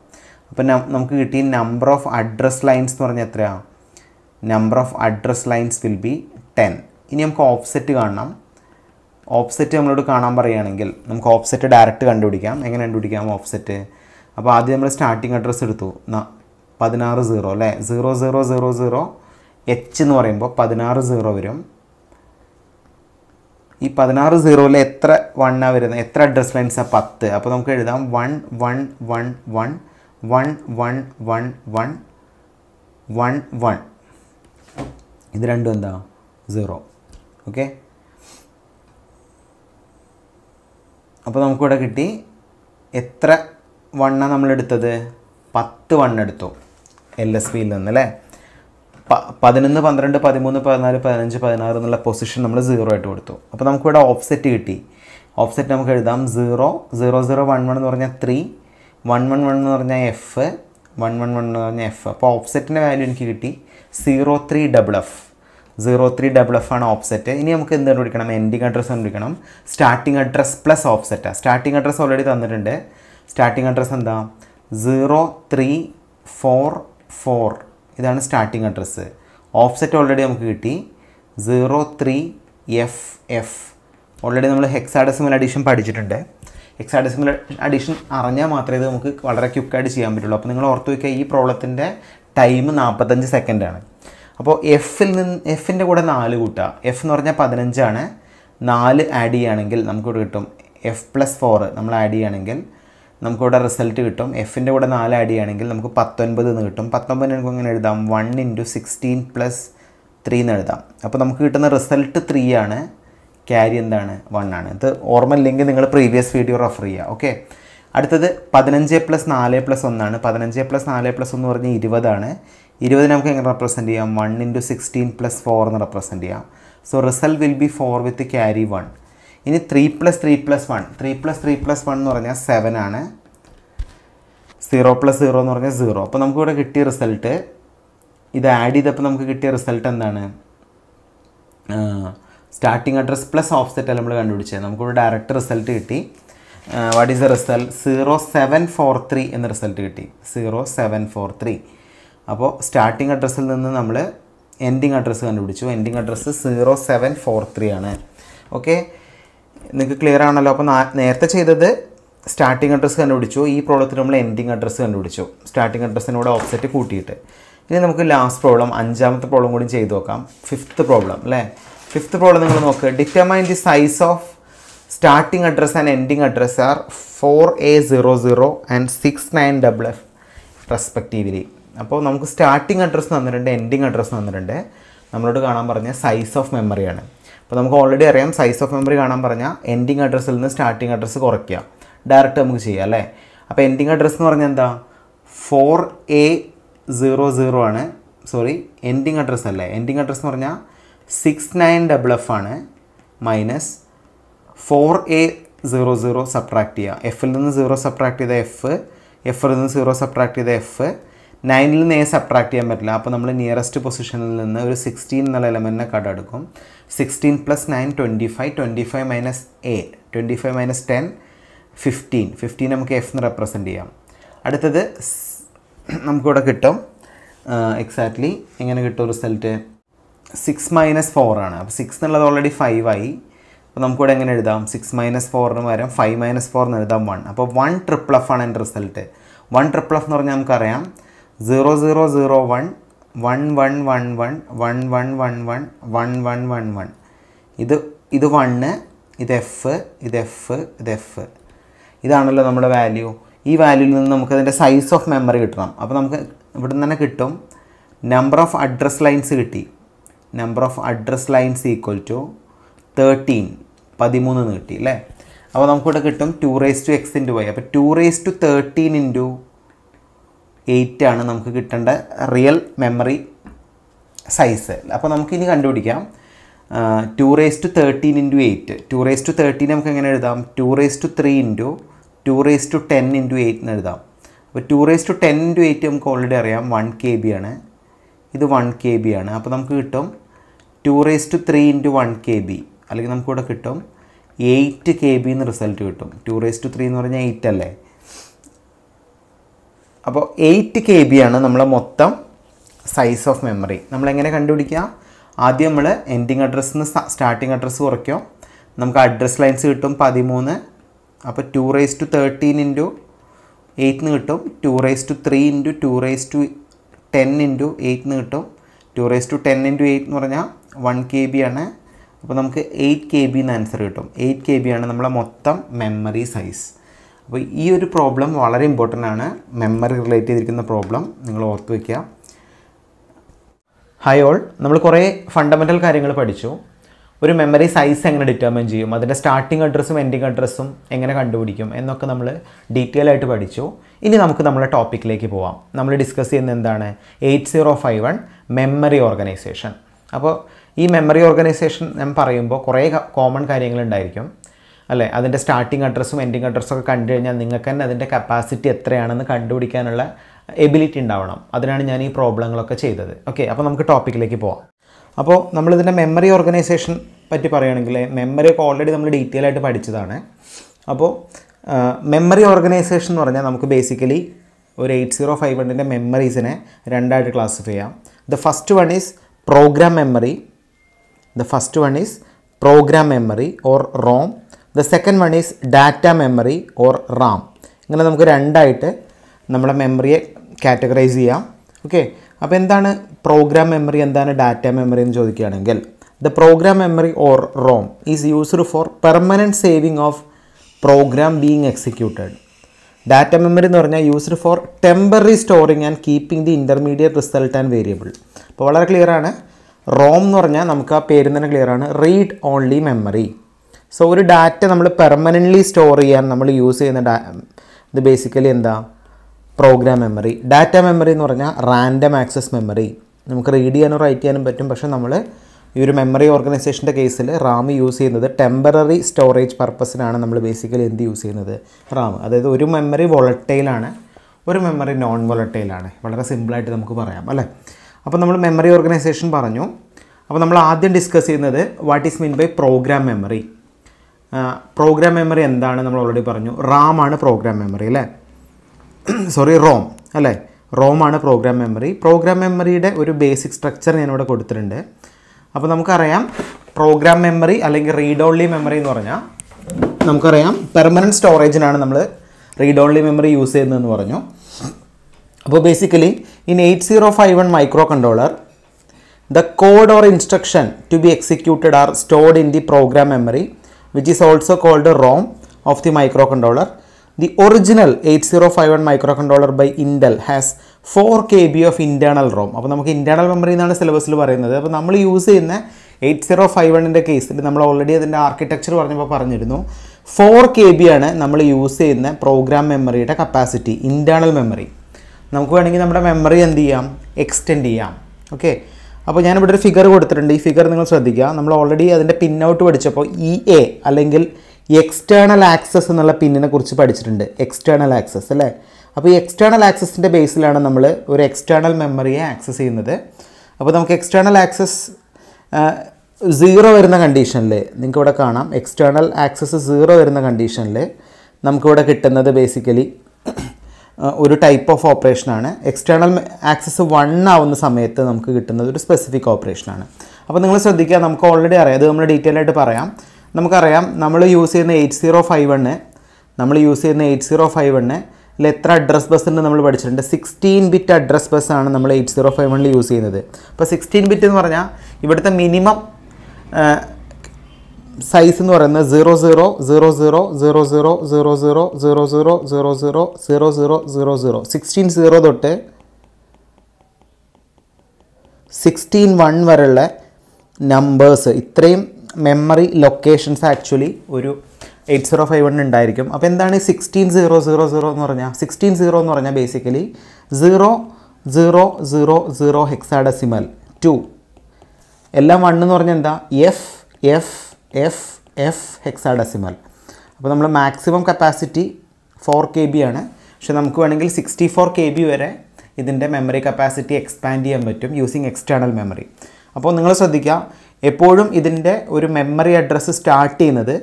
S1: അപ്പോൾ നമുക്ക് കിട്ടിയ നമ്പർ ഓഫ് അഡ്രസ് ലൈൻസ് എന്ന് പറഞ്ഞാൽ എത്രയാണ് number of address lines will be ten ഇനി നമുക്ക് ഓപ്സെറ്റ് കാണണം. ഓപ്സെറ്റ് നമ്മളോട് കാണാൻ പറയുകയാണെങ്കിൽ നമുക്ക് ഓപ്സെറ്റ് ഡയറക്റ്റ് കണ്ടുപിടിക്കാം. എങ്ങനെ കണ്ടുപിടിക്കാം ഓപ്സെറ്റ് അപ്പോൾ ആദ്യം നമ്മൾ സ്റ്റാർട്ടിങ് അഡ്രസ്സ് എടുത്തു. പതിനാറ് സീറോ അല്ലേ? Zero zero zero zero H എന്ന് പറയുമ്പോൾ പതിനാറ് സീറോ വരും. ഈ പതിനാറ് സീറോയിൽ എത്ര വണ്ണാണ് വരുന്നത് എത്ര അഡ്രസ് ലൈൻസാണ് പത്ത്. അപ്പോൾ നമുക്ക് എഴുതാം. One one one one one one one one one one ഇത് രണ്ടും എന്താ? സീറോ ഓക്കെ അപ്പോൾ നമുക്കിവിടെ കിട്ടി എത്ര വണ്ണ നമ്മൾ എടുത്തത് പത്ത് വണ്ണ എടുത്തു എൽ എസ് പിയിൽ നിന്ന് അല്ലേ? പ പതിനൊന്ന് പന്ത്രണ്ട് പതിമൂന്ന് പതിനാല് പതിനഞ്ച് പതിനാറ് എന്നുള്ള പൊസിഷൻ നമ്മൾ സീറോ ആയിട്ട് കൊടുത്തു. അപ്പോൾ നമുക്കിവിടെ ഓഫ്സെറ്റ് കിട്ടി. ഓഫ്സെറ്റ് നമുക്ക് എഴുതാം. Zero zero zero one one എന്ന് പറഞ്ഞാൽ ത്രീ വൺ വൺ വൺ എന്ന് പറഞ്ഞാൽ എഫ് വൺ വൺ വൺ എന്ന് പറഞ്ഞാൽ എഫ് അപ്പോൾ ഓഫ്സെറ്റിന്റെ വാല്യൂ എനിക്ക് കിട്ടി. Zero three double F zero three double F ആണ് ഓഫ്സെറ്റ് ഇനി നമുക്ക് എന്ത് കണ്ടുപിടിക്കണം? എൻഡിങ് അഡ്രസ്സ് കണ്ടുപിടിക്കണം. സ്റ്റാർട്ടിങ് അഡ്രസ്സ് പ്ലസ് ഓഫ്സെറ്റാണ് സ്റ്റാർട്ടിങ് അഡ്രസ്സ് ഓൾറെഡി തന്നിട്ടുണ്ട്. സ്റ്റാർട്ടിങ് അഡ്രസ്സ് എന്താ? സീറോ ത്രീ ഫോർ ഫോർ ഇതാണ് സ്റ്റാർട്ടിങ് അഡ്രസ്സ് ഓഫ്സെറ്റ് ഓൾറെഡി നമുക്ക് കിട്ടി. Zero three F F already നമ്മൾ ഹെക്സാഡെസിമൽ അഡീഷൻ പഠിച്ചിട്ടുണ്ട്. ഹെക്സാഡെസിമൽ അഡീഷൻ അറിഞ്ഞാൽ മാത്രമേ ഇത് നമുക്ക് വളരെ ക്യുക്കായിട്ട് ചെയ്യാൻ പറ്റുള്ളൂ. അപ്പോൾ നിങ്ങൾ ഓർത്ത് വയ്ക്കുക ഈ പ്രോബ്ലത്തിന്റെ ടൈം നാൽപ്പത്തഞ്ച് സെക്കൻഡാണ് അപ്പോൾ എഫിൽ നിന്ന് എഫിന്റെ കൂടെ നാല് കൂട്ടുക എഫ് എന്ന് പറഞ്ഞാൽ പതിനഞ്ചാണ്. നാല് ആഡ് ചെയ്യുകയാണെങ്കിൽ നമുക്കിവിടെ കിട്ടും എഫ് പ്ലസ് ഫോർ നമ്മൾ ആഡ് ചെയ്യുകയാണെങ്കിൽ നമുക്കിവിടെ റിസൾട്ട് കിട്ടും. എഫിന്റെ കൂടെ നാല് ആഡ് ചെയ്യുകയാണെങ്കിൽ നമുക്ക് പത്തൊൻപത് എന്ന് കിട്ടും. പത്തൊമ്പത് നമുക്ക് അങ്ങനെ എഴുതാം? One into sixteen plus three എന്ന് എഴുതാം. അപ്പോൾ നമുക്ക് കിട്ടുന്ന റിസൾട്ട് ത്രീ ആണ്. ക്യാരി എന്താണ്? വൺ ആണ്. ഇത് ഓർമ്മ ഇല്ലെങ്കിൽ നിങ്ങൾ പ്രീവിയസ് വീഡിയോ റെഫർ ചെയ്യുക. ഓക്കെ അടുത്തത് പതിനഞ്ച് പ്ലസ് നാല് പ്ലസ് ഒന്നാണ്. പതിനഞ്ച് പ്ലസ് നാല് പ്ലസ് ഒന്ന് പറഞ്ഞാൽ ഇരുപതാണ്. ഇരുപത് നമുക്ക് എങ്ങനെ റെപ്രസെന്റ് ചെയ്യാം? One into sixteen plus four എന്ന് റെപ്രസെന്റ് ചെയ്യാം. So result will be four with carry one ഇനി three plus three plus one three plus three plus one എന്ന് പറഞ്ഞാൽ സെവൻ ആണ്. സീറോ പ്ലസ് സീറോ എന്ന് പറഞ്ഞാൽ സീറോ അപ്പോൾ നമുക്കിവിടെ കിട്ടിയ റിസൾട്ട് ഇത് ആഡ് ചെയ്തപ്പോൾ നമുക്ക് കിട്ടിയ റിസൾട്ട് എന്താണ്? സ്റ്റാർട്ടിങ് അഡ്രസ് പ്ലസ് ഓഫ്സെറ്റ് നമ്മൾ കണ്ടുപിടിച്ചത്. നമുക്കിവിടെ ഡയറക്റ്റ് റിസൾട്ട് കിട്ടി. What is the result zero seven four three എന്ന റിസൾട്ട് കിട്ടി. സീറോ സെവൻ ഫോർ ത്രീ അപ്പോൾ സ്റ്റാർട്ടിങ് അഡ്രസ്സിൽ നിന്ന് നമ്മൾ എൻഡിങ് അഡ്രസ്സ് കണ്ടുപിടിച്ചു. Ending address zero seven four three ആണ്. ഓക്കെ നിങ്ങൾക്ക് ക്ലിയർ ആണല്ലോ. അപ്പോൾ നേരത്തെ ചെയ്തത് സ്റ്റാർട്ടിങ് അഡ്രസ്സ് കണ്ടുപിടിച്ചു. ഈ പ്രോബ്ലത്തിൽ നമ്മൾ എൻഡിങ് അഡ്രസ്സ് കണ്ടുപിടിച്ചു. സ്റ്റാർട്ടിങ് അഡ്രസ്സിനോട് ഓഫ്സെറ്റ് കൂട്ടിയിട്ട്. ഇനി നമുക്ക് ലാസ്റ്റ് പ്രോബ്ലം അഞ്ചാമത്തെ പ്രോബ്ലം കൂടി ചെയ്ത് നോക്കാം. ഫിഫ്ത്ത് പ്രോബ്ലം അല്ലേ ഫിഫ്ത്ത് പ്രോബ്ലം നിങ്ങൾ നോക്കുക determine the size of starting address and ending address are four A zero zero and six nine double F respectively അപ്പോൾ നമുക്ക് സ്റ്റാർട്ടിംഗ് അഡ്രസ്സ് തന്നിട്ടുണ്ട് എൻഡിങ് അഡ്രസ്സ് തന്നിട്ടുണ്ട് നമ്മളോട് കാണാൻ പറഞ്ഞ സൈസ് ഓഫ് മെമ്മറിയാണ് അപ്പോൾ നമുക്ക് ഓൾറെഡി അറിയാം സൈസ് ഓഫ് മെമ്മറി കാണാൻ പറഞ്ഞാൽ എൻഡിങ് അഡ്രസ്സിൽ നിന്ന് സ്റ്റാർട്ടിംഗ് അഡ്രസ്സ് കുറയ്ക്കുക. ഡയറക്റ്റ് നമുക്ക് ചെയ്യാം അല്ലേ? അപ്പോൾ എൻഡിങ് അഡ്രസ്സ് എന്ന് പറഞ്ഞാൽ എന്താ? ഫോർ എ സീറോ സീറോ ആണ്. സോറി എൻഡിങ് അഡ്രസ്സ് അല്ലേ? എൻഡിങ് അഡ്രസ്സ് എന്ന് പറഞ്ഞാൽ സിക്സ് നയൻ ഡബിൾ എഫ് ആണ്. Minus four A zero zero subtract ചെയ്യുക. എഫിൽ നിന്ന് സീറോ സബ്ട്രാക്ട് ചെയ്ത എഫ് എഫിൽ നിന്ന് സീറോ സബ്ട്രാക്ട് ചെയ്ത എഫ് നയനിൽ നിന്ന് എ സബ്ട്രാക്ട് ചെയ്യാൻ പറ്റില്ല. അപ്പോൾ നമ്മൾ നിയറസ്റ്റ് പൊസിഷനിൽ നിന്ന് ഒരു സിക്സ്റ്റീൻ എന്നുള്ള എലമെന്റിനെ കടെടുക്കും sixteen plus nine twenty five twenty five minus A twenty five minus ten fifteen fifteen നമുക്ക് എഫ് എന്ന് റെപ്രസെന്റ് ചെയ്യാം. അടുത്തത് നമുക്കിവിടെ കിട്ടും. എക്സാക്ട്ലി എങ്ങനെ കിട്ടും റിസൾട്ട് സിക്സ് മൈനസ് ഫോറാണ് അപ്പോൾ സിക്സ് എന്നുള്ളത് ഓൾറെഡി ഫൈവ് ആയി. അപ്പോൾ നമുക്കിവിടെ എങ്ങനെ എഴുതാം? സിക്സ് മൈനസ് ഫോറിന് പകരം ഫൈവ് മൈനസ് ഫോർ എന്ന് എഴുതാം വൺ അപ്പോൾ വൺ ട്രിപ്പിൾ എഫ് ആണ് എന്റെ റിസൾട്ട് വൺ ട്രിപ്പിൾ എഫ് എന്ന് പറഞ്ഞാൽ നമുക്കറിയാം. Zero zero zero one one one one one one one one one one one one one ഇത് ഇത് വണ്ണ് ഇത് എഫ് ഇത് എഫ് ഇത് എഫ് ഇതാണല്ലോ നമ്മുടെ വാല്യൂ ഈ വാല്യൂവിൽ നിന്ന് നമുക്ക് അതിന്റെ സൈസ് ഓഫ് മെമ്മറി കിട്ടണം. അപ്പോൾ നമുക്ക് ഇവിടെ നിന്ന് തന്നെ കിട്ടും. നമ്പർ ഓഫ് അഡ്രസ് ലൈൻസ് കിട്ടി. Number of address lines equal to thirteen പതിമൂന്ന് എന്ന് കിട്ടി അല്ലേ? അപ്പോൾ നമുക്കിവിടെ കിട്ടും two raise to x into y അപ്പോൾ two raise to thirteen into eight ആണ് നമുക്ക് കിട്ടേണ്ട റിയൽ മെമ്മറി സൈസ് അപ്പോൾ നമുക്കിനി കണ്ടുപിടിക്കാം. Two raise to thirteen into eight two raise to thirteen നമുക്ക് എങ്ങനെ എഴുതാം? Two raise to three into two raise to ten into eight എന്ന് എഴുതാം. അപ്പോൾ two raise to ten into eight നമുക്ക് ഓൾറെഡി അറിയാം. വൺ കെ ബി ആണ്. ഇത് വൺ കെ ബി ആണ്. അപ്പോൾ നമുക്ക് കിട്ടും two raise to three into one K B അല്ലെങ്കിൽ നമുക്കിവിടെ കിട്ടും എയ്റ്റ് കെ ബി എന്ന് റിസൾട്ട് കിട്ടും. ടു റേസ് ടു ത്രീ എന്ന് പറഞ്ഞാൽ എയ്റ്റ് അല്ലേ? അപ്പോൾ എയ്റ്റ് കെ ബി ആണ് നമ്മളെ മൊത്തം സൈസ് ഓഫ് മെമ്മറി നമ്മളെങ്ങനെ കണ്ടുപിടിക്കുക? ആദ്യം നമ്മൾ എൻഡിങ് അഡ്രസ്സ് നിന്ന് സ്റ്റാർട്ടിങ് അഡ്രസ്സ് കുറയ്ക്കും. നമുക്ക് അഡ്രസ് ലൈൻസ് കിട്ടും പതിമൂന്ന്. അപ്പോൾ two raise to thirteen into എയ്റ്റിന് കിട്ടും. Two raise to three into two raise to ten into എയ്റ്റിന് കിട്ടും. Two raise to ten into eight എന്ന് പറഞ്ഞാൽ വൺ കെ ബി ആണ്. അപ്പോൾ നമുക്ക് എയ്റ്റ് കെ ബി എന്ന് ആൻസർ കിട്ടും. എയ്റ്റ് കെ ബി ആണ് നമ്മളെ മൊത്തം മെമ്മറി സൈസ് അപ്പോൾ ഈ ഒരു പ്രോബ്ലം വളരെ ഇമ്പോർട്ടന്റ് ആണ്. മെമ്മറി റിലേറ്റ് ചെയ്തിരിക്കുന്ന പ്രോബ്ലം നിങ്ങൾ ഓർത്ത് വയ്ക്കുക ഹൈ ഓൾ നമ്മൾ കുറേ ഫണ്ടമെന്റൽ കാര്യങ്ങൾ പഠിച്ചു. ഒരു മെമ്മറി സൈസ് എങ്ങനെ ഡിറ്റർമിൻ ചെയ്യും? അതിന്റെ സ്റ്റാർട്ടിംഗ് അഡ്രസ്സും എൻഡിങ് അഡ്രസ്സും എങ്ങനെ കണ്ടുപിടിക്കും? എന്നൊക്കെ നമ്മൾ ഡീറ്റെയിൽ ആയിട്ട് പഠിച്ചു. ഇനി നമുക്ക് നമ്മുടെ ടോപ്പിക്കിലേക്ക് പോവാം. നമ്മൾ ഡിസ്കസ് ചെയ്യുന്നത് എന്താണ്? Eight zero five one memory organisation അപ്പോൾ ഈ മെമ്മറി ഓർഗനൈസേഷൻ ഞാൻ പറയുമ്പോൾ കുറേ കോമൺ കാര്യങ്ങളുണ്ടായിരിക്കും അല്ലേ? അതിന്റെ സ്റ്റാർട്ടിംഗ് അഡ്രസ്സും എൻഡിങ് അഡ്രസ്സും ഒക്കെ കണ്ടു കഴിഞ്ഞാൽ നിങ്ങൾക്ക് തന്നെ അതിന്റെ കപ്പാസിറ്റി എത്രയാണെന്ന് കണ്ടുപിടിക്കാനുള്ള എബിലിറ്റി ഉണ്ടാവണം. അതിനാണ് ഞാൻ ഈ പ്രോബ്ലങ്ങളൊക്കെ ചെയ്തത്. ഓക്കെ അപ്പോൾ നമുക്ക് ടോപ്പിക്കിലേക്ക് പോവാം. അപ്പോൾ നമ്മളിതിന്റെ മെമ്മറി ഓർഗനൈസേഷൻ പറ്റി പറയുകയാണെങ്കിൽ മെമ്മറി ഒക്കെ ഓൾറെഡി നമ്മൾ ഡീറ്റെയിൽ ആയിട്ട് പഠിച്ചതാണ്. അപ്പോൾ മെമ്മറി ഓർഗനൈസേഷൻ എന്ന് പറഞ്ഞാൽ നമുക്ക് ബേസിക്കലി ഒരു എയ്റ്റ് സീറോ ഫൈവ് ഹൺഡിന്റെ മെമ്മറീസിനെ രണ്ടായിട്ട് ക്ലാസിഫൈ ചെയ്യാം. The first one is program memory the first one is program memory or ROM the second one is data memory or RAM ഇങ്ങനെ നമുക്ക് രണ്ടായിട്ട് നമ്മുടെ മെമ്മറിയെ കാറ്റഗറൈസ് ചെയ്യാം. ഓക്കെ അപ്പോൾ എന്താണ് പ്രോഗ്രാം മെമ്മറി എന്താണ് ഡാറ്റ മെമ്മറി എന്ന് ചോദിക്കുകയാണെങ്കിൽ the program memory or ROM is used for permanent saving of program being executed data memory എന്ന് പറഞ്ഞാൽ used for temporary storing and keeping the intermediate result and variable അപ്പോൾ വളരെ clear ആണ്. Rome എന്ന് പറഞ്ഞാൽ നമുക്ക് ആ പേര് തന്നെ ക്ലിയർ ആണ്. റീഡ് ഓൺലി മെമ്മറി സോ ഒരു ഡാറ്റ നമ്മൾ പെർമനന്റ്ലി സ്റ്റോർ ചെയ്യാൻ നമ്മൾ യൂസ് ചെയ്യുന്ന ഡാ ഇത് ബേസിക്കലി എന്താ? പ്രോഗ്രാം മെമ്മറി ഡാറ്റ മെമ്മറി എന്ന് പറഞ്ഞാൽ റാൻഡം ആക്സസ് മെമ്മറി നമുക്ക് റീഡ് ചെയ്യാനും റൈറ്റ് ചെയ്യാനും പറ്റും. പക്ഷേ നമ്മൾ ഈ ഒരു മെമ്മറി ഓർഗനൈസേഷന്റെ കേസിൽ റാം യൂസ് ചെയ്യുന്നത് ടെമ്പററി സ്റ്റോറേജ് പർപ്പസിനാണ് നമ്മൾ ബേസിക്കലി എന്ത് യൂസ് ചെയ്യുന്നത്? റാം അതായത് ഒരു മെമ്മറി വോളട്ടൈലാണ് ഒരു മെമ്മറി നോൺ വോളട്ടൈലാണ് വളരെ സിമ്പിളായിട്ട് നമുക്ക് പറയാം അല്ലേ? അപ്പോൾ നമ്മൾ മെമ്മറി ഓർഗനൈസേഷൻ പറഞ്ഞു. അപ്പോൾ നമ്മൾ ആദ്യം ഡിസ്കസ് ചെയ്യുന്നത് what is mean by program memory program memory എന്താണ് നമ്മൾ ഓൾറെഡി പറഞ്ഞു. റാം ആണ് പ്രോഗ്രാം മെമ്മറി അല്ലേ? സോറി റോം അല്ലേ? റോം ആണ് പ്രോഗ്രാം മെമ്മറി പ്രോഗ്രാം മെമ്മറിയുടെ ഒരു ബേസിക് സ്ട്രക്ചർ ഞാനിവിടെ കൊടുത്തിട്ടുണ്ട്. അപ്പോൾ നമുക്കറിയാം പ്രോഗ്രാം മെമ്മറി അല്ലെങ്കിൽ റീഡ് ഓൺലി മെമ്മറി എന്ന് പറഞ്ഞാൽ നമുക്കറിയാം പെർമനന്റ് സ്റ്റോറേജിനാണ് നമ്മൾ റീഡ് ഓൺലി മെമ്മറി യൂസ് ചെയ്യുന്നതെന്ന് പറഞ്ഞു. അപ്പോൾ basically in eight zero five one micro controller the code or instruction to be executed are stored in the program memory which is also called the original eight zero five one micro controller by Intel has four K B of internal ROM അപ്പോൾ നമുക്ക് internal memory എന്നാണ് സിലബസിൽ പറയുന്നത്. അപ്പോൾ നമ്മൾ use ചെയ്യുന്ന eight zero five വണ്ണിന്റെ കേസിൽ നമ്മൾ ഓൾറെഡി അതിന്റെ ആർക്കിടെക്ചർ പറഞ്ഞപ്പോൾ പറഞ്ഞിരുന്നു. ഫോർ കെ ബി ആണ് നമ്മൾ യൂസ് ചെയ്യുന്ന പ്രോഗ്രാം മെമ്മറിയുടെ കപ്പാസിറ്റി ഇന്റേർണൽ മെമ്മറി നമുക്ക് വേണമെങ്കിൽ നമ്മുടെ മെമ്മറി എന്ത് ചെയ്യാം? എക്സ്റ്റെൻഡ് ചെയ്യാം. ഓക്കെ അപ്പോൾ ഞാനിവിടെ ഒരു ഫിഗർ കൊടുത്തിട്ടുണ്ട്. ഈ ഫിഗർ നിങ്ങൾ ശ്രദ്ധിക്കുക. നമ്മൾ ഓൾറെഡി അതിന്റെ പിൻ ഔട്ട് പഠിച്ചപ്പോൾ ഇ എ അല്ലെങ്കിൽ എക്സ്റ്റേണൽ ആക്സസ് എന്നുള്ള പിന്നിനെ കുറിച്ച് പഠിച്ചിട്ടുണ്ട്. എക്സ്റ്റേണൽ ആക്സസ് അല്ലേ? അപ്പോൾ ഈ എക്സ്റ്റേണൽ ആക്സസിന്റെ ബേസിലാണ് നമ്മൾ ഒരു എക്സ്റ്റേണൽ മെമ്മറിയെ ആക്സസ് ചെയ്യുന്നത്. അപ്പോൾ നമുക്ക് എക്സ്റ്റേണൽ ആക്സസ് സീറോ വരുന്ന കണ്ടീഷനിൽ നിങ്ങൾക്ക് ഇവിടെ കാണാം. എക്സ്റ്റേണൽ ആക്സസ് സീറോ വരുന്ന കണ്ടീഷനിൽ നമുക്കിവിടെ കിട്ടുന്നത് ബേസിക്കലി ഒരു ടൈപ്പ് ഓഫ് ഓപ്പറേഷനാണ് എക്സ്റ്റേണൽ ആക്സസ് വൺ ആവുന്ന സമയത്ത് നമുക്ക് കിട്ടുന്നത് ഒരു സ്പെസിഫിക് ഓപ്പറേഷനാണ് അപ്പോൾ നിങ്ങൾ ശ്രദ്ധിക്കുക നമുക്ക് ഓൾറെഡി അറിയാം. അത് നമ്മൾ ഡീറ്റെയിൽ ആയിട്ട് പറയാം. നമുക്കറിയാം നമ്മൾ യൂസ് ചെയ്യുന്ന എയ്റ്റ് സീറോ ഫൈവ് വണ്ണ് നമ്മൾ യൂസ് ചെയ്യുന്ന എയ്റ്റ് സീറോ ഫൈവ് വണ്ണ് അതിൽ എത്ര അഡ്രസ് ബസ് ഉണ്ട് നമ്മൾ പഠിച്ചിട്ടുണ്ട്. സിക്സ്റ്റീൻ ബിറ്റ് അഡ്രസ് ബസ് ആണ് നമ്മൾ എയ്റ്റ് സീറോ ഫൈവ് വണ്ണിൽ യൂസ് ചെയ്യുന്നത്. അപ്പോൾ സിക്സ്റ്റീൻ ബിറ്റ് എന്ന് പറഞ്ഞാൽ ഇവിടുത്തെ മിനിമം സൈസ് എന്ന് പറയുന്നത് zero zero zero zero zero zero zero zero zero zero zero zero zero zero zero zero sixteen zero തൊട്ട് സിക്സ്റ്റീൻ വൺ വരെയുള്ള നമ്പേഴ്സ് ഇത്രയും മെമ്മറി ലൊക്കേഷൻസ് ആക്ച്വലി ഒരു എയ്റ്റ് സീറോ ഫൈവ് വൺ ഉണ്ടായിരിക്കും അപ്പോൾ എന്താണ് സിക്സ്റ്റീൻ സീറോ സീറോ സീറോ എന്ന് പറഞ്ഞാൽ sixteen zero എന്ന് പറഞ്ഞാൽ basically zero zero zero zero hexadecimal to എല്ലാം വൺ എന്ന് പറഞ്ഞാൽ എന്താ F F F F hexadecimal അപ്പോൾ നമ്മൾ maximum capacity four K B ആണ്. പക്ഷെ നമുക്ക് വേണമെങ്കിൽ സിക്സ്റ്റി ഫോർ കെ ബി വരെ ഇതിന്റെ മെമ്മറി കപ്പാസിറ്റി എക്സ്പാൻഡ് ചെയ്യാൻ പറ്റും യൂസിങ് എക്സ്റ്റേണൽ മെമ്മറി അപ്പോൾ നിങ്ങൾ ശ്രദ്ധിക്കുക എപ്പോഴും ഇതിന്റെ ഒരു മെമ്മറി അഡ്രസ്സ് സ്റ്റാർട്ട് ചെയ്യുന്നത്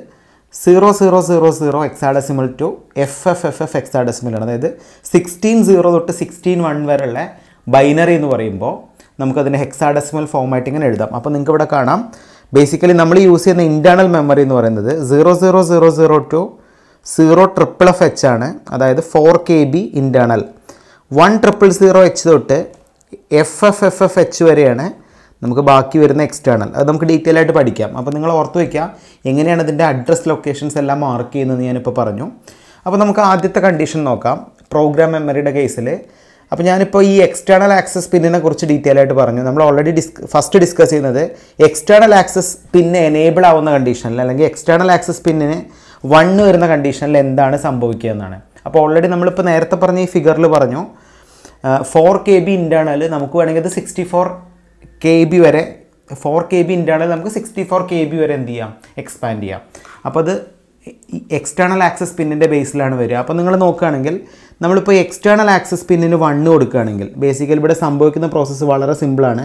S1: zero zero zero zero hexadecimal to F F F F എക്സാഡസിമലാണ് അതായത് സിക്സ്റ്റീൻ സീറോ തൊട്ട് സിക്സ്റ്റീൻ വൺ വരെയുള്ള ബൈനറി എന്ന് പറയുമ്പോൾ നമുക്കതിന്റെ ഹെക്സാഡസിമൽ ഫോമാറ്റിങ്ങനെ എഴുതാം. അപ്പോൾ നിങ്ങൾക്ക് ഇവിടെ കാണാം. ബേസിക്കലി നമ്മൾ യൂസ് ചെയ്യുന്ന ഇന്റേർണൽ മെമ്മറി എന്ന് പറയുന്നത് zero zero zero zero to zero triple F H ആണ്. അതായത് four K B internal one triple zero H തൊട്ട് F F F F H വരെയാണ് നമുക്ക് ബാക്കി വരുന്ന എക്സ്റ്റേണൽ അത് നമുക്ക് ഡീറ്റെയിൽ ആയിട്ട് പഠിക്കാം. അപ്പോൾ നിങ്ങൾ ഓർത്ത് വയ്ക്കുക എങ്ങനെയാണ് ഇതിന്റെ അഡ്രസ് ലൊക്കേഷൻസ് എല്ലാം മാർക്ക് ചെയ്യുന്നത് ഞാനിപ്പോൾ പറഞ്ഞു. അപ്പോൾ നമുക്ക് ആദ്യത്തെ കണ്ടീഷൻ നോക്കാം. പ്രോഗ്രാം മെമ്മറിയുടെ കേസിൽ അപ്പോൾ ഞാനിപ്പോൾ ഈ എക്സ്റ്റേണൽ ആക്സസ് പിന്നിനെ കുറിച്ച് ഡീറ്റെയിൽ ആയിട്ട് പറഞ്ഞു. നമ്മൾ ഓൾറെഡി ഡിസ് ഫസ്റ്റ് ഡിസ്കസ് ചെയ്യുന്നത് എക്സ്റ്റേണൽ ആക്സസ് പിന്നെ എനേബിൾ ആവുന്ന കണ്ടീഷനിൽ അല്ലെങ്കിൽ എക്സ്റ്റേണൽ ആക്സസ് പിന്നിന് വണ്ണ് വരുന്ന കണ്ടീഷനിൽ എന്താണ് സംഭവിക്കുക എന്നാണ്. അപ്പോൾ ഓൾറെഡി നമ്മളിപ്പോൾ നേരത്തെ പറഞ്ഞ ഈ ഫിഗറിൽ പറഞ്ഞു. ഫോർ കെ ബി ഇന്റേർണൽ നമുക്ക് വേണമെങ്കിൽ അത് സിക്സ്റ്റി ഫോർ കെ ബി വരെ ഫോർ കെ ബി ഇന്റേർണൽ നമുക്ക് സിക്സ്റ്റി ഫോർ കെ ബി വരെ എന്ത് ചെയ്യാം? എക്സ്പാൻഡ് ചെയ്യാം. അപ്പോൾ അത് എക്സ്റ്റേണൽ ആക്സസ് പിന്നിന്റെ ബേസിലാണ് വരിക. അപ്പോൾ നിങ്ങൾ നോക്കുകയാണെങ്കിൽ നമ്മളിപ്പോൾ എക്സ്റ്റേണൽ ആക്സസ് പിന്നിന് വണ്ണ് കൊടുക്കുകയാണെങ്കിൽ ബേസിക്കലി ഇവിടെ സംഭവിക്കുന്ന പ്രോസസ്സ് വളരെ സിമ്പിളാണ്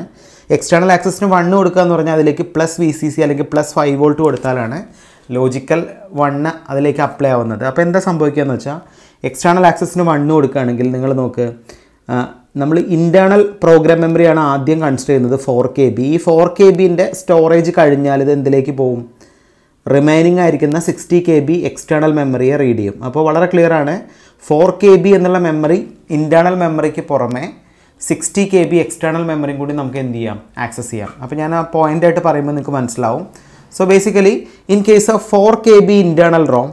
S1: എക്സ്റ്റേണൽ ആക്സസിന് വണ്ണ് കൊടുക്കുക എന്ന് പറഞ്ഞാൽ അതിലേക്ക് പ്ലസ് വി സി സി അല്ലെങ്കിൽ പ്ലസ് ഫൈവ് വോൾട്ട് കൊടുത്താലാണ് ലോജിക്കൽ വണ്ണ് അതിലേക്ക് അപ്ലൈ ആവുന്നത്. അപ്പോൾ എന്താ സംഭവിക്കുക എന്ന് വെച്ചാൽ എക്സ്റ്റേണൽ ആക്സസിന് വണ്ണ് കൊടുക്കുകയാണെങ്കിൽ നിങ്ങൾ നോക്ക് നമ്മൾ ഇന്റേർണൽ പ്രോഗ്രാം മെമ്മറിയാണ് ആദ്യം കൺസിഡർ ചെയ്യുന്നത് ഫോർ കെ ബി ഈ ഫോർ കെ ബിന്റെ സ്റ്റോറേജ് കഴിഞ്ഞാൽ ഇത് എന്തിലേക്ക് പോകും റിമൈനിങ് ആയിരിക്കുന്ന സിക്സ്റ്റി കെ ബി എക്സ്റ്റേണൽ മെമ്മറിയെ റീഡ് ചെയ്യും. അപ്പോൾ വളരെ ക്ലിയർ ആണ്. ഫോർ കെ ബി എന്നുള്ള മെമ്മറി ഇന്റേർണൽ മെമ്മറിക്ക് പുറമെ സിക്സ്റ്റി കെ ബി എക്സ്റ്റേണൽ മെമ്മറിയും കൂടി നമുക്ക് എന്ത് ചെയ്യാം? ആക്സസ് ചെയ്യാം. അപ്പോൾ ഞാൻ ആ പോയിന്റ് ആയിട്ട് പറയുമ്പോൾ നിങ്ങൾക്ക് മനസ്സിലാവും. So basically in case of four K B internal ROM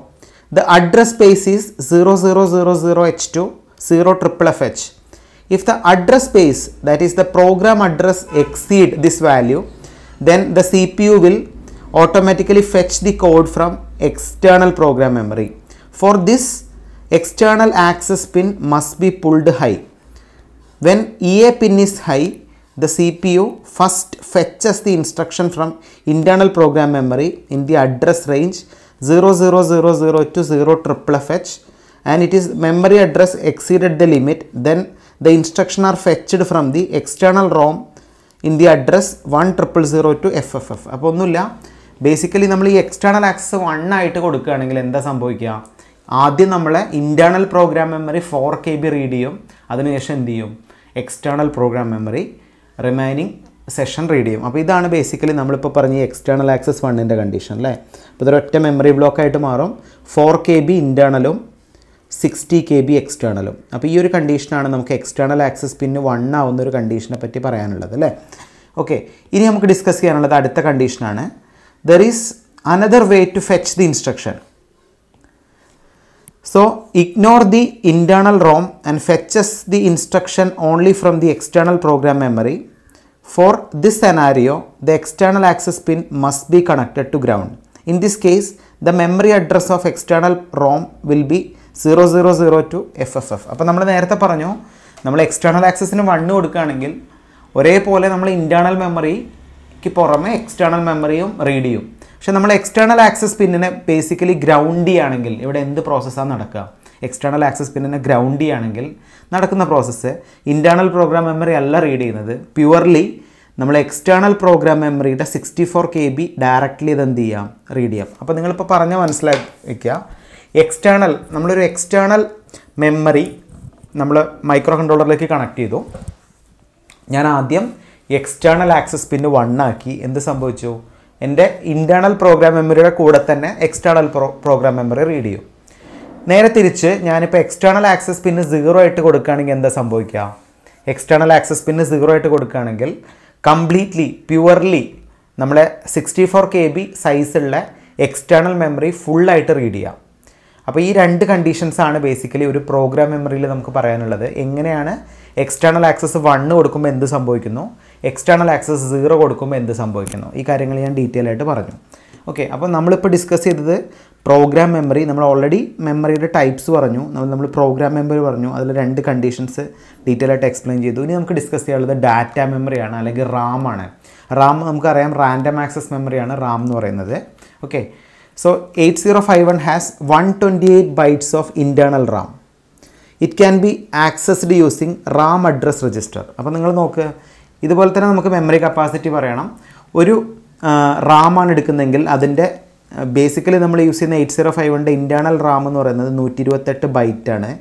S1: the address space is zero zero zero zero H to zero triple F H address the address space that is the program address exceed this value then the cpu will automatically fetch the code from external program memory. For this external access pin must be pulled high when ea pin is high the cpu first fetches the instruction from internal program memory in the address range 0000 to 0 triple and it is memory address exceeded the limit then the instruction are fetched from the external rom in the address 1 triple zero to FFF അപ്പോൾ ഒന്നുമില്ല basically നമ്മൾ ഈ external access one ആയിട്ട് കൊടുക്കുകയാണെങ്കിൽ എന്താ സംഭവിക്കുക ആദ്യം നമ്മളെ internal program memory four K B read ചെയ്യും. അതിനുശേഷം എന്ത് ചെയ്യും? External program memory remaining session read ചെയ്യും. അപ്പോൾ ഇതാണ് ബേസിക്കലി നമ്മളിപ്പോൾ പറഞ്ഞ എക്സ്റ്റേണൽ ആക്സസ് വണ്ണിന്റെ കണ്ടീഷൻ അല്ലേ അപ്പോൾ ഇതൊരൊറ്റ മെമ്മറി ബ്ലോക്ക് ആയിട്ട് മാറും. ഫോർ കെ ബി ഇന്റേർണലും സിക്സ്റ്റി കെ ബി എക്സ്റ്റേണലും അപ്പോൾ ഈ ഒരു കണ്ടീഷനാണ് നമുക്ക് എക്സ്റ്റേണൽ ആക്സസ് പിന്നെ വൺ ആവുന്ന ഒരു കണ്ടീഷനെ പറ്റി പറയാനുള്ളത് അല്ലേ ഓക്കെ ഇനി നമുക്ക് ഡിസ്കസ് ചെയ്യാനുള്ളത് അടുത്ത കണ്ടീഷനാണ് there is another way to fetch the instruction So ignore the internal ROM and fetches the instruction only from the external program memory. For this scenario, the external access pin must be connected to ground. In this case, the memory address of external ROM will be 0002 to FFF. അപ്പോൾ നമ്മൾ നേരത്തെ പറഞ്ഞു നമ്മൾ external ആക്സസിന് one കൊടുക്കുകയാണെങ്കിൽ ഒരേപോലെ നമ്മൾ internal മെമ്മറിക്ക് പുറമെ എക്സ്റ്റേണൽ മെമ്മറിയും റീഡ് ചെയ്യും. പക്ഷെ നമ്മൾ എക്സ്റ്റേണൽ ആക്സസ് പിന്നിനെ ബേസിക്കലി ഗ്രൗണ്ട് ചെയ്യുകയാണെങ്കിൽ ഇവിടെ എന്ത് പ്രോസസ്സാണ് നടക്കുക? എക്സ്റ്റേണൽ ആക്സസ് പിന്നിനെ ഗ്രൗണ്ട് ചെയ്യുകയാണെങ്കിൽ നടക്കുന്ന പ്രോസസ്സ് ഇന്റേർണൽ പ്രോഗ്രാം മെമ്മറി അല്ല റീഡ് ചെയ്യുന്നത്. പ്യുവർലി നമ്മൾ എക്സ്റ്റേണൽ പ്രോഗ്രാം മെമ്മറിയുടെ sixty four K B directly ഇത് എന്ത് ചെയ്യാം? റീഡ് ചെയ്യാം. അപ്പോൾ നിങ്ങളിപ്പോൾ പറഞ്ഞ മനസ്സിലാക്കുക എക്സ്റ്റേണൽ നമ്മളൊരു എക്സ്റ്റേണൽ മെമ്മറി നമ്മൾ മൈക്രോ കൺട്രോളറിലേക്ക് കണക്ട് ചെയ്തു. ഞാൻ ആദ്യം എക്സ്റ്റേണൽ ആക്സസ് പിന്ന് വൺ ആക്കി എന്ത് സംഭവിച്ചു? എന്റെ ഇന്റേർണൽ പ്രോഗ്രാം മെമ്മറിയുടെ കൂടെ തന്നെ external pro program memory read ചെയ്യും. നേരെ തിരിച്ച് ഞാനിപ്പോൾ എക്സ്റ്റേണൽ ആക്സസ് പിന്ന് സീറോ ആയിട്ട് കൊടുക്കുകയാണെങ്കിൽ എന്താ സംഭവിക്കുക? എക്സ്റ്റേണൽ ആക്സസ് പിന്ന് സീറോ ആയിട്ട് കൊടുക്കുകയാണെങ്കിൽ കംപ്ലീറ്റ്ലി പ്യുവർലി നമ്മളെ സിക്സ്റ്റി ഫോർ കെ ബി സൈസുള്ള എക്സ്റ്റേണൽ മെമ്മറി ഫുള്ളായിട്ട് റീഡ് ചെയ്യാം. അപ്പോൾ ഈ രണ്ട് കണ്ടീഷൻസാണ് ബേസിക്കലി ഒരു പ്രോഗ്രാം മെമ്മറിയിൽ നമുക്ക് പറയാനുള്ളത്. എങ്ങനെയാണ് എക്സ്റ്റേണൽ ആക്സസ് വണ്ണ് കൊടുക്കുമ്പോൾ എന്ത് സംഭവിക്കുന്നു? എക്സ്റ്റേണൽ ആക്സസ് സീറോ കൊടുക്കുമ്പോൾ എന്ത് സംഭവിക്കുന്നു? ഈ കാര്യങ്ങൾ ഞാൻ ഡീറ്റെയിൽ ആയിട്ട് പറഞ്ഞു. ഓക്കെ അപ്പോൾ നമ്മളിപ്പോൾ ഡിസ്കസ് ചെയ്തത് പ്രോഗ്രാം മെമ്മറി നമ്മൾ ഓൾറെഡി മെമ്മറിയുടെ ടൈപ്സ് പറഞ്ഞു. നമ്മൾ നമ്മൾ പ്രോഗ്രാം മെമ്മറി പറഞ്ഞു. അതിൽ രണ്ട് കണ്ടീഷൻസ് ഡീറ്റെയിൽ ആയിട്ട് എക്സ്പ്ലെയിൻ ചെയ്തു. ഇനി നമുക്ക് ഡിസ്കസ് ചെയ്യാനുള്ളത് ഡാറ്റ മെമ്മറിയാണ് അല്ലെങ്കിൽ റാം ആണ്. റാം നമുക്കറിയാം റാൻഡം ആക്സസ് മെമ്മറിയാണ് റാം എന്ന് പറയുന്നത്. Okay so eight zero five one has one twenty eight bytes of internal RAM it can be accessed using RAM address register അപ്പോൾ നിങ്ങൾ നോക്കുക ഇതുപോലെ തന്നെ നമുക്ക് മെമ്മറി കപ്പാസിറ്റി പറയണം. ഒരു റാമാണ് എടുക്കുന്നതെങ്കിൽ അതിന്റെ ബേസിക്കലി നമ്മൾ യൂസ് ചെയ്യുന്ന എയ്റ്റ് സീറോ ഫൈവിന്റെ ഇന്റേർണൽ റാം എന്ന് പറയുന്നത് നൂറ്റി ഇരുപത്തെട്ട് ആണ്.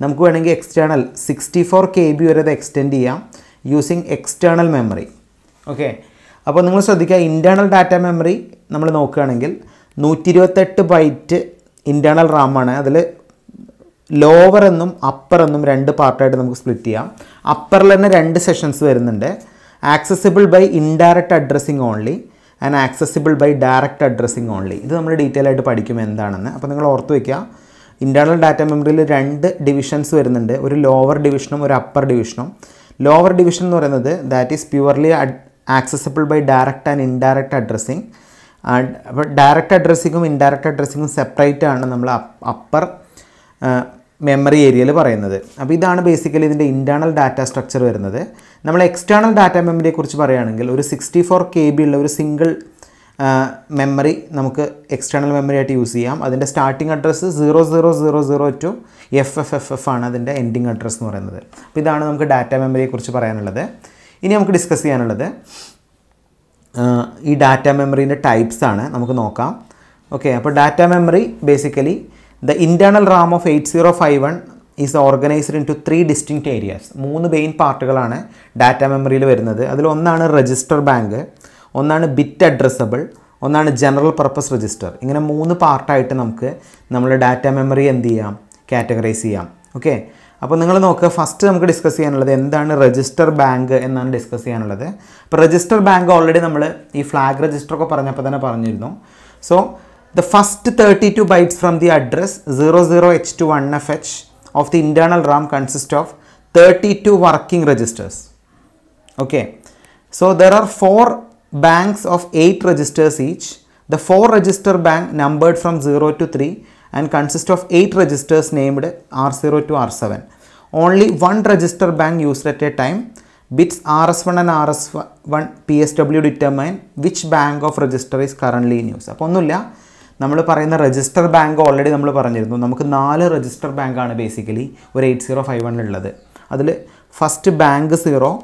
S1: നമുക്ക് വേണമെങ്കിൽ external sixty four K B വരെ അത് എക്സ്റ്റെൻഡ് ചെയ്യാം യൂസിങ് എക്സ്റ്റേണൽ മെമ്മറി ഓക്കെ അപ്പോൾ നിങ്ങൾ ശ്രദ്ധിക്കുക ഇന്റേർണൽ ഡാറ്റ മെമ്മറി നമ്മൾ നോക്കുകയാണെങ്കിൽ നൂറ്റി ഇരുപത്തെട്ട് ബൈറ്റ് ഇന്റേർണൽ റാമാണ് അതിൽ ലോവർ എന്നും അപ്പർ എന്നും രണ്ട് പാർട്ടായിട്ട് നമുക്ക് സ്പ്ലിറ്റ് ചെയ്യാം. അപ്പറിൽ തന്നെ രണ്ട് സെഷൻസ് വരുന്നുണ്ട്. Accessible by indirect addressing only and accessible by direct addressing only ഇത് നമ്മൾ ഡീറ്റെയിൽ ആയിട്ട് പഠിക്കും എന്താണെന്ന്. അപ്പോൾ നിങ്ങൾ ഓർത്ത് വയ്ക്കുക ഇന്റേർണൽ ഡാറ്റ മെമ്മറിയിൽ രണ്ട് ഡിവിഷൻസ് വരുന്നുണ്ട്. ഒരു ലോവർ ഡിവിഷനും ഒരു അപ്പർ ഡിവിഷനും ലോവർ ഡിവിഷൻ എന്ന് പറയുന്നത് that is purely accessible by direct and indirect addressing അപ്പോൾ ഡയറക്റ്റ് അഡ്രസ്സിങ്ങും ഇൻഡയറക്റ്റ് അഡ്രസ്സിങ്ങും സെപ്പറേറ്റ് ആണ് നമ്മൾ അപ്പർ മെമ്മറി ഏരിയയിൽ പറയുന്നത്. അപ്പോൾ ഇതാണ് ബേസിക്കലി ഇതിന്റെ ഇന്റേർണൽ ഡാറ്റ സ്ട്രക്ചർ വരുന്നത്. നമ്മൾ എക്സ്റ്റേണൽ ഡാറ്റ മെമ്മറിയെക്കുറിച്ച് പറയുകയാണെങ്കിൽ ഒരു സിക്സ്റ്റി ഫോർ കെ ബി ഉള്ള ഒരു സിംഗിൾ മെമ്മറി നമുക്ക് എക്സ്റ്റേണൽ മെമ്മറി ആയിട്ട് യൂസ് ചെയ്യാം. അതിന്റെ starting address zero zero zero zero to F F F F ആണ് അതിന്റെ എൻഡിങ് അഡ്രസ്സ് എന്ന് പറയുന്നത്. അപ്പോൾ ഇതാണ് നമുക്ക് ഡാറ്റ മെമ്മറിയെക്കുറിച്ച് പറയാനുള്ളത്. ഇനി നമുക്ക് ഡിസ്കസ് ചെയ്യാനുള്ളത് ഈ ഡാറ്റ മെമ്മറീന്റെ ടൈപ്സ് ആണ് നമുക്ക് നോക്കാം. ഓക്കെ അപ്പോൾ data memory basically the internal RAM of eight zero five one is organised into three distinct areas മൂന്ന് മെയിൻ പാർട്ടുകളാണ് ഡാറ്റ മെമ്മറിയിൽ വരുന്നത്. അതിലൊന്നാണ് രജിസ്റ്റർ ബാങ്ക് ഒന്നാണ് ബിറ്റ് അഡ്രസ്സബിൾ ഒന്നാണ് ജനറൽ പർപ്പസ് രജിസ്റ്റർ ഇങ്ങനെ മൂന്ന് പാർട്ടായിട്ട് നമുക്ക് നമ്മുടെ ഡാറ്റ മെമ്മറി എന്ത് ചെയ്യാം? കാറ്റഗറൈസ് ചെയ്യാം. ഓക്കെ അപ്പോൾ നിങ്ങൾ നോക്കുക ഫസ്റ്റ് നമുക്ക് ഡിസ്കസ് ചെയ്യാനുള്ളത് എന്താണ് രജിസ്റ്റർ ബാങ്ക് എന്നാണ് ഡിസ്കസ് ചെയ്യാനുള്ളത്. അപ്പോൾ രജിസ്റ്റർ ബാങ്ക് ഓൾറെഡി നമ്മൾ ഈ ഫ്ലാഗ് രജിസ്റ്റർ ഒക്കെ പറഞ്ഞപ്പോൾ തന്നെ പറഞ്ഞിരുന്നു. So the first thirty two bytes from the address zero zero H two one F H of the internal RAM consist of 32 working registers okay so there are four banks of eight registers each the four register bank numbered from 0 to 3 and consist of eight registers named r0 to r7 only one register bank used at a time bits rs1 and rs1 psw determine which bank of register is currently in use അപ്പോൾ ഒന്നുമില്ല നമ്മൾ പറയുന്ന register bank already നമ്മൾ പറഞ്ഞിരുന്നു. നമുക്ക് നാല് register ബാങ്കാണ് basically ഒരു എയ്റ്റ് സീറോ ഫൈവ് വണ്ണിലുള്ളത് അതിൽ first bank zero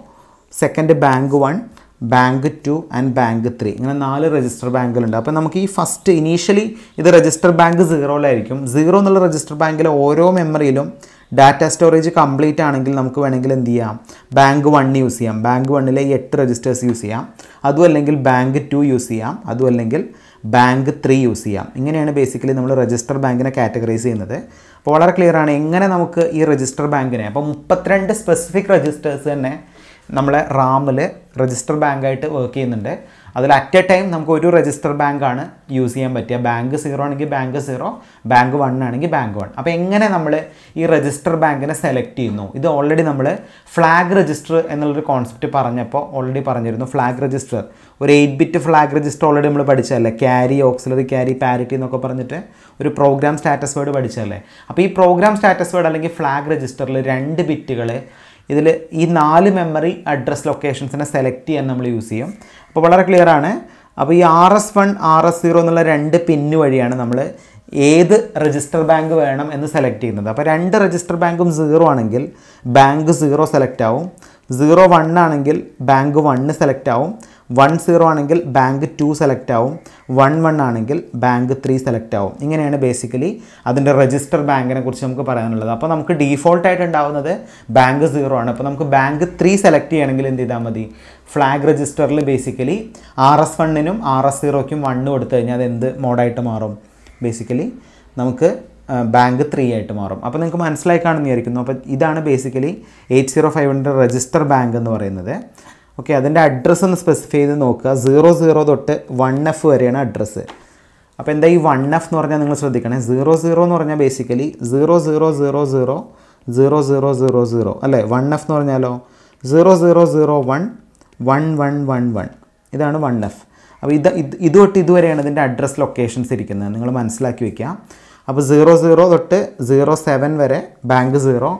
S1: second bank one bank two and bank three ഇങ്ങനെ നാല് രജിസ്റ്റർ ബാങ്കുകളുണ്ട് അപ്പോൾ നമുക്ക് ഈ ഫസ്റ്റ് ഇനീഷ്യലി ഇത് രജിസ്റ്റർ ബാങ്ക് സീറോയിലായിരിക്കും സീറോ എന്നുള്ള രജിസ്റ്റർ ബാങ്കിലെ ഓരോ മെമ്മറിയിലും ഡാറ്റ സ്റ്റോറേജ് കംപ്ലീറ്റ് ആണെങ്കിൽ നമുക്ക് വേണമെങ്കിൽ എന്ത് ചെയ്യാം? ബാങ്ക് വൺ യൂസ് ചെയ്യാം. ബാങ്ക് വണ്ണിലെ എട്ട് രജിസ്റ്റേഴ്സ് യൂസ് ചെയ്യാം. അതും അല്ലെങ്കിൽ ബാങ്ക് ടു യൂസ് ചെയ്യാം. അതും അല്ലെങ്കിൽ ബാങ്ക് ത്രീ യൂസ് ചെയ്യാം. ഇങ്ങനെയാണ് ബേസിക്കലി നമ്മൾ രജിസ്റ്റർ ബാങ്കിനെ കാറ്റഗറൈസ് ചെയ്യുന്നത്. അപ്പോൾ വളരെ ക്ലിയർ ആണ് എങ്ങനെ നമുക്ക് ഈ രജിസ്റ്റർ ബാങ്കിനെ അപ്പോൾ മുപ്പത്തിരണ്ട് സ്പെസിഫിക് രജിസ്റ്റേഴ്സ് തന്നെ നമ്മളെ റാമിൽ രജിസ്റ്റർ ബാങ്കായിട്ട് വർക്ക് ചെയ്യുന്നുണ്ട്. അതിൽ അറ്റ് എ ടൈം നമുക്ക് ഒരു രജിസ്റ്റർ ബാങ്കാണ് യൂസ് ചെയ്യാൻ പറ്റുക. ബാങ്ക് സീറോ ആണെങ്കിൽ ബാങ്ക് സീറോ ബാങ്ക് വൺ ആണെങ്കിൽ ബാങ്ക് വൺ അപ്പോൾ എങ്ങനെ നമ്മൾ ഈ രജിസ്റ്റർ ബാങ്കിനെ സെലക്ട് ചെയ്യുന്നു? ഇത് ഓൾറെഡി നമ്മൾ ഫ്ലാഗ് രജിസ്റ്റർ എന്നുള്ളൊരു കോൺസെപ്റ്റ് പറഞ്ഞപ്പോൾ ഓൾറെഡി പറഞ്ഞിരുന്നു. ഫ്ലാഗ് രജിസ്റ്റർ ഒരു eight bit flag register already നമ്മൾ പഠിച്ചതല്ലേ? ക്യാരി ഓക്സിലറി ക്യാരി പാരിറ്റി എന്നൊക്കെ പറഞ്ഞിട്ട് ഒരു പ്രോഗ്രാം സ്റ്റാറ്റസ് വേർഡ് പഠിച്ചതല്ലേ? അപ്പോൾ ഈ പ്രോഗ്രാം സ്റ്റാറ്റസ് വേർഡ് അല്ലെങ്കിൽ ഫ്ലാഗ് രജിസ്റ്ററിൽ രണ്ട് ബിറ്റുകൾ ഇതിൽ ഈ നാല് മെമ്മറി അഡ്രസ് ലൊക്കേഷൻസിനെ സെലക്ട് ചെയ്യാൻ നമ്മൾ യൂസ് ചെയ്യും. അപ്പോൾ വളരെ ക്ലിയർ ആണ്. അപ്പോൾ ഈ R S one R S zero എന്നുള്ള രണ്ട് പിന്ന് വഴിയാണ് നമ്മൾ ഏത് രജിസ്റ്റർ ബാങ്ക് വേണം എന്ന് സെലക്ട് ചെയ്യുന്നത്. അപ്പോൾ രണ്ട് രജിസ്റ്റർ ബാങ്കും സീറോ ആണെങ്കിൽ ബാങ്ക് സീറോ സെലക്ട് ആവും. സീറോ വൺ ആണെങ്കിൽ ബാങ്ക് വണ്ണ് സെലക്ട് ആവും. വൺ സീറോ ആണെങ്കിൽ ബാങ്ക് ടു സെലക്ട് ആവും. വൺ വൺ ആണെങ്കിൽ ബാങ്ക് ത്രീ സെലക്ട് ആവും. ഇങ്ങനെയാണ് ബേസിക്കലി അതിന്റെ രജിസ്റ്റർ ബാങ്കിനെ കുറിച്ച് നമുക്ക് പറയാനുള്ളത്. അപ്പോൾ നമുക്ക് ഡീഫോൾട്ടായിട്ട് ഉണ്ടാവുന്നത് ബാങ്ക് സീറോ ആണ്. അപ്പോൾ നമുക്ക് ബാങ്ക് ത്രീ സെലക്ട് ചെയ്യണമെങ്കിൽ എന്ത് ചെയ്താൽ മതി? ഫ്ലാഗ് രജിസ്റ്ററിൽ ബേസിക്കലി ആർ എസ് വണ്ണിനും ആർ എസ് സീറോയ്ക്കും വണ്ണ് കൊടുത്തു കഴിഞ്ഞാൽ അത് എന്ത് മോഡായിട്ട് മാറും? ബേസിക്കലി നമുക്ക് ബാങ്ക് ത്രീ ആയിട്ട് മാറും. അപ്പോൾ നിങ്ങൾക്ക് മനസ്സിലായി കാണുമെന്ന് അപ്പോൾ ഇതാണ് ബേസിക്കലി എയ്റ്റ് സീറോ ഫൈവിന്റെ രജിസ്റ്റർ ബാങ്ക് എന്ന് പറയുന്നത്. ഓക്കെ അതിന്റെ അഡ്രസ്സ് ഒന്ന് സ്പെസിഫൈ ചെയ്ത് നോക്കുക സീറോ സീറോ തൊട്ട് വൺ എഫ് വരെയാണ് അഡ്രസ്സ് അപ്പോൾ എന്താ ഈ വൺ എഫ് എന്ന് പറഞ്ഞാൽ നിങ്ങൾ ശ്രദ്ധിക്കണേ സീറോ സീറോ എന്ന് പറഞ്ഞാൽ basically zero zero zero zero zero zero zero zero അല്ലേ വൺ എഫ് എന്ന് പറഞ്ഞാലോ zero zero zero one one one one one ഇതാണ് വൺ എഫ് അപ്പോൾ ഇത് ഇത് ഇത് തൊട്ട് ഇതുവരെയാണ് ഇതിന്റെ അഡ്രസ്സ് ലൊക്കേഷൻസ് ഇരിക്കുന്നത് നിങ്ങൾ മനസ്സിലാക്കി വയ്ക്കുക അപ്പോൾ സീറോ സീറോ തൊട്ട് സീറോ സെവൻ വരെ ബാങ്ക് സീറോ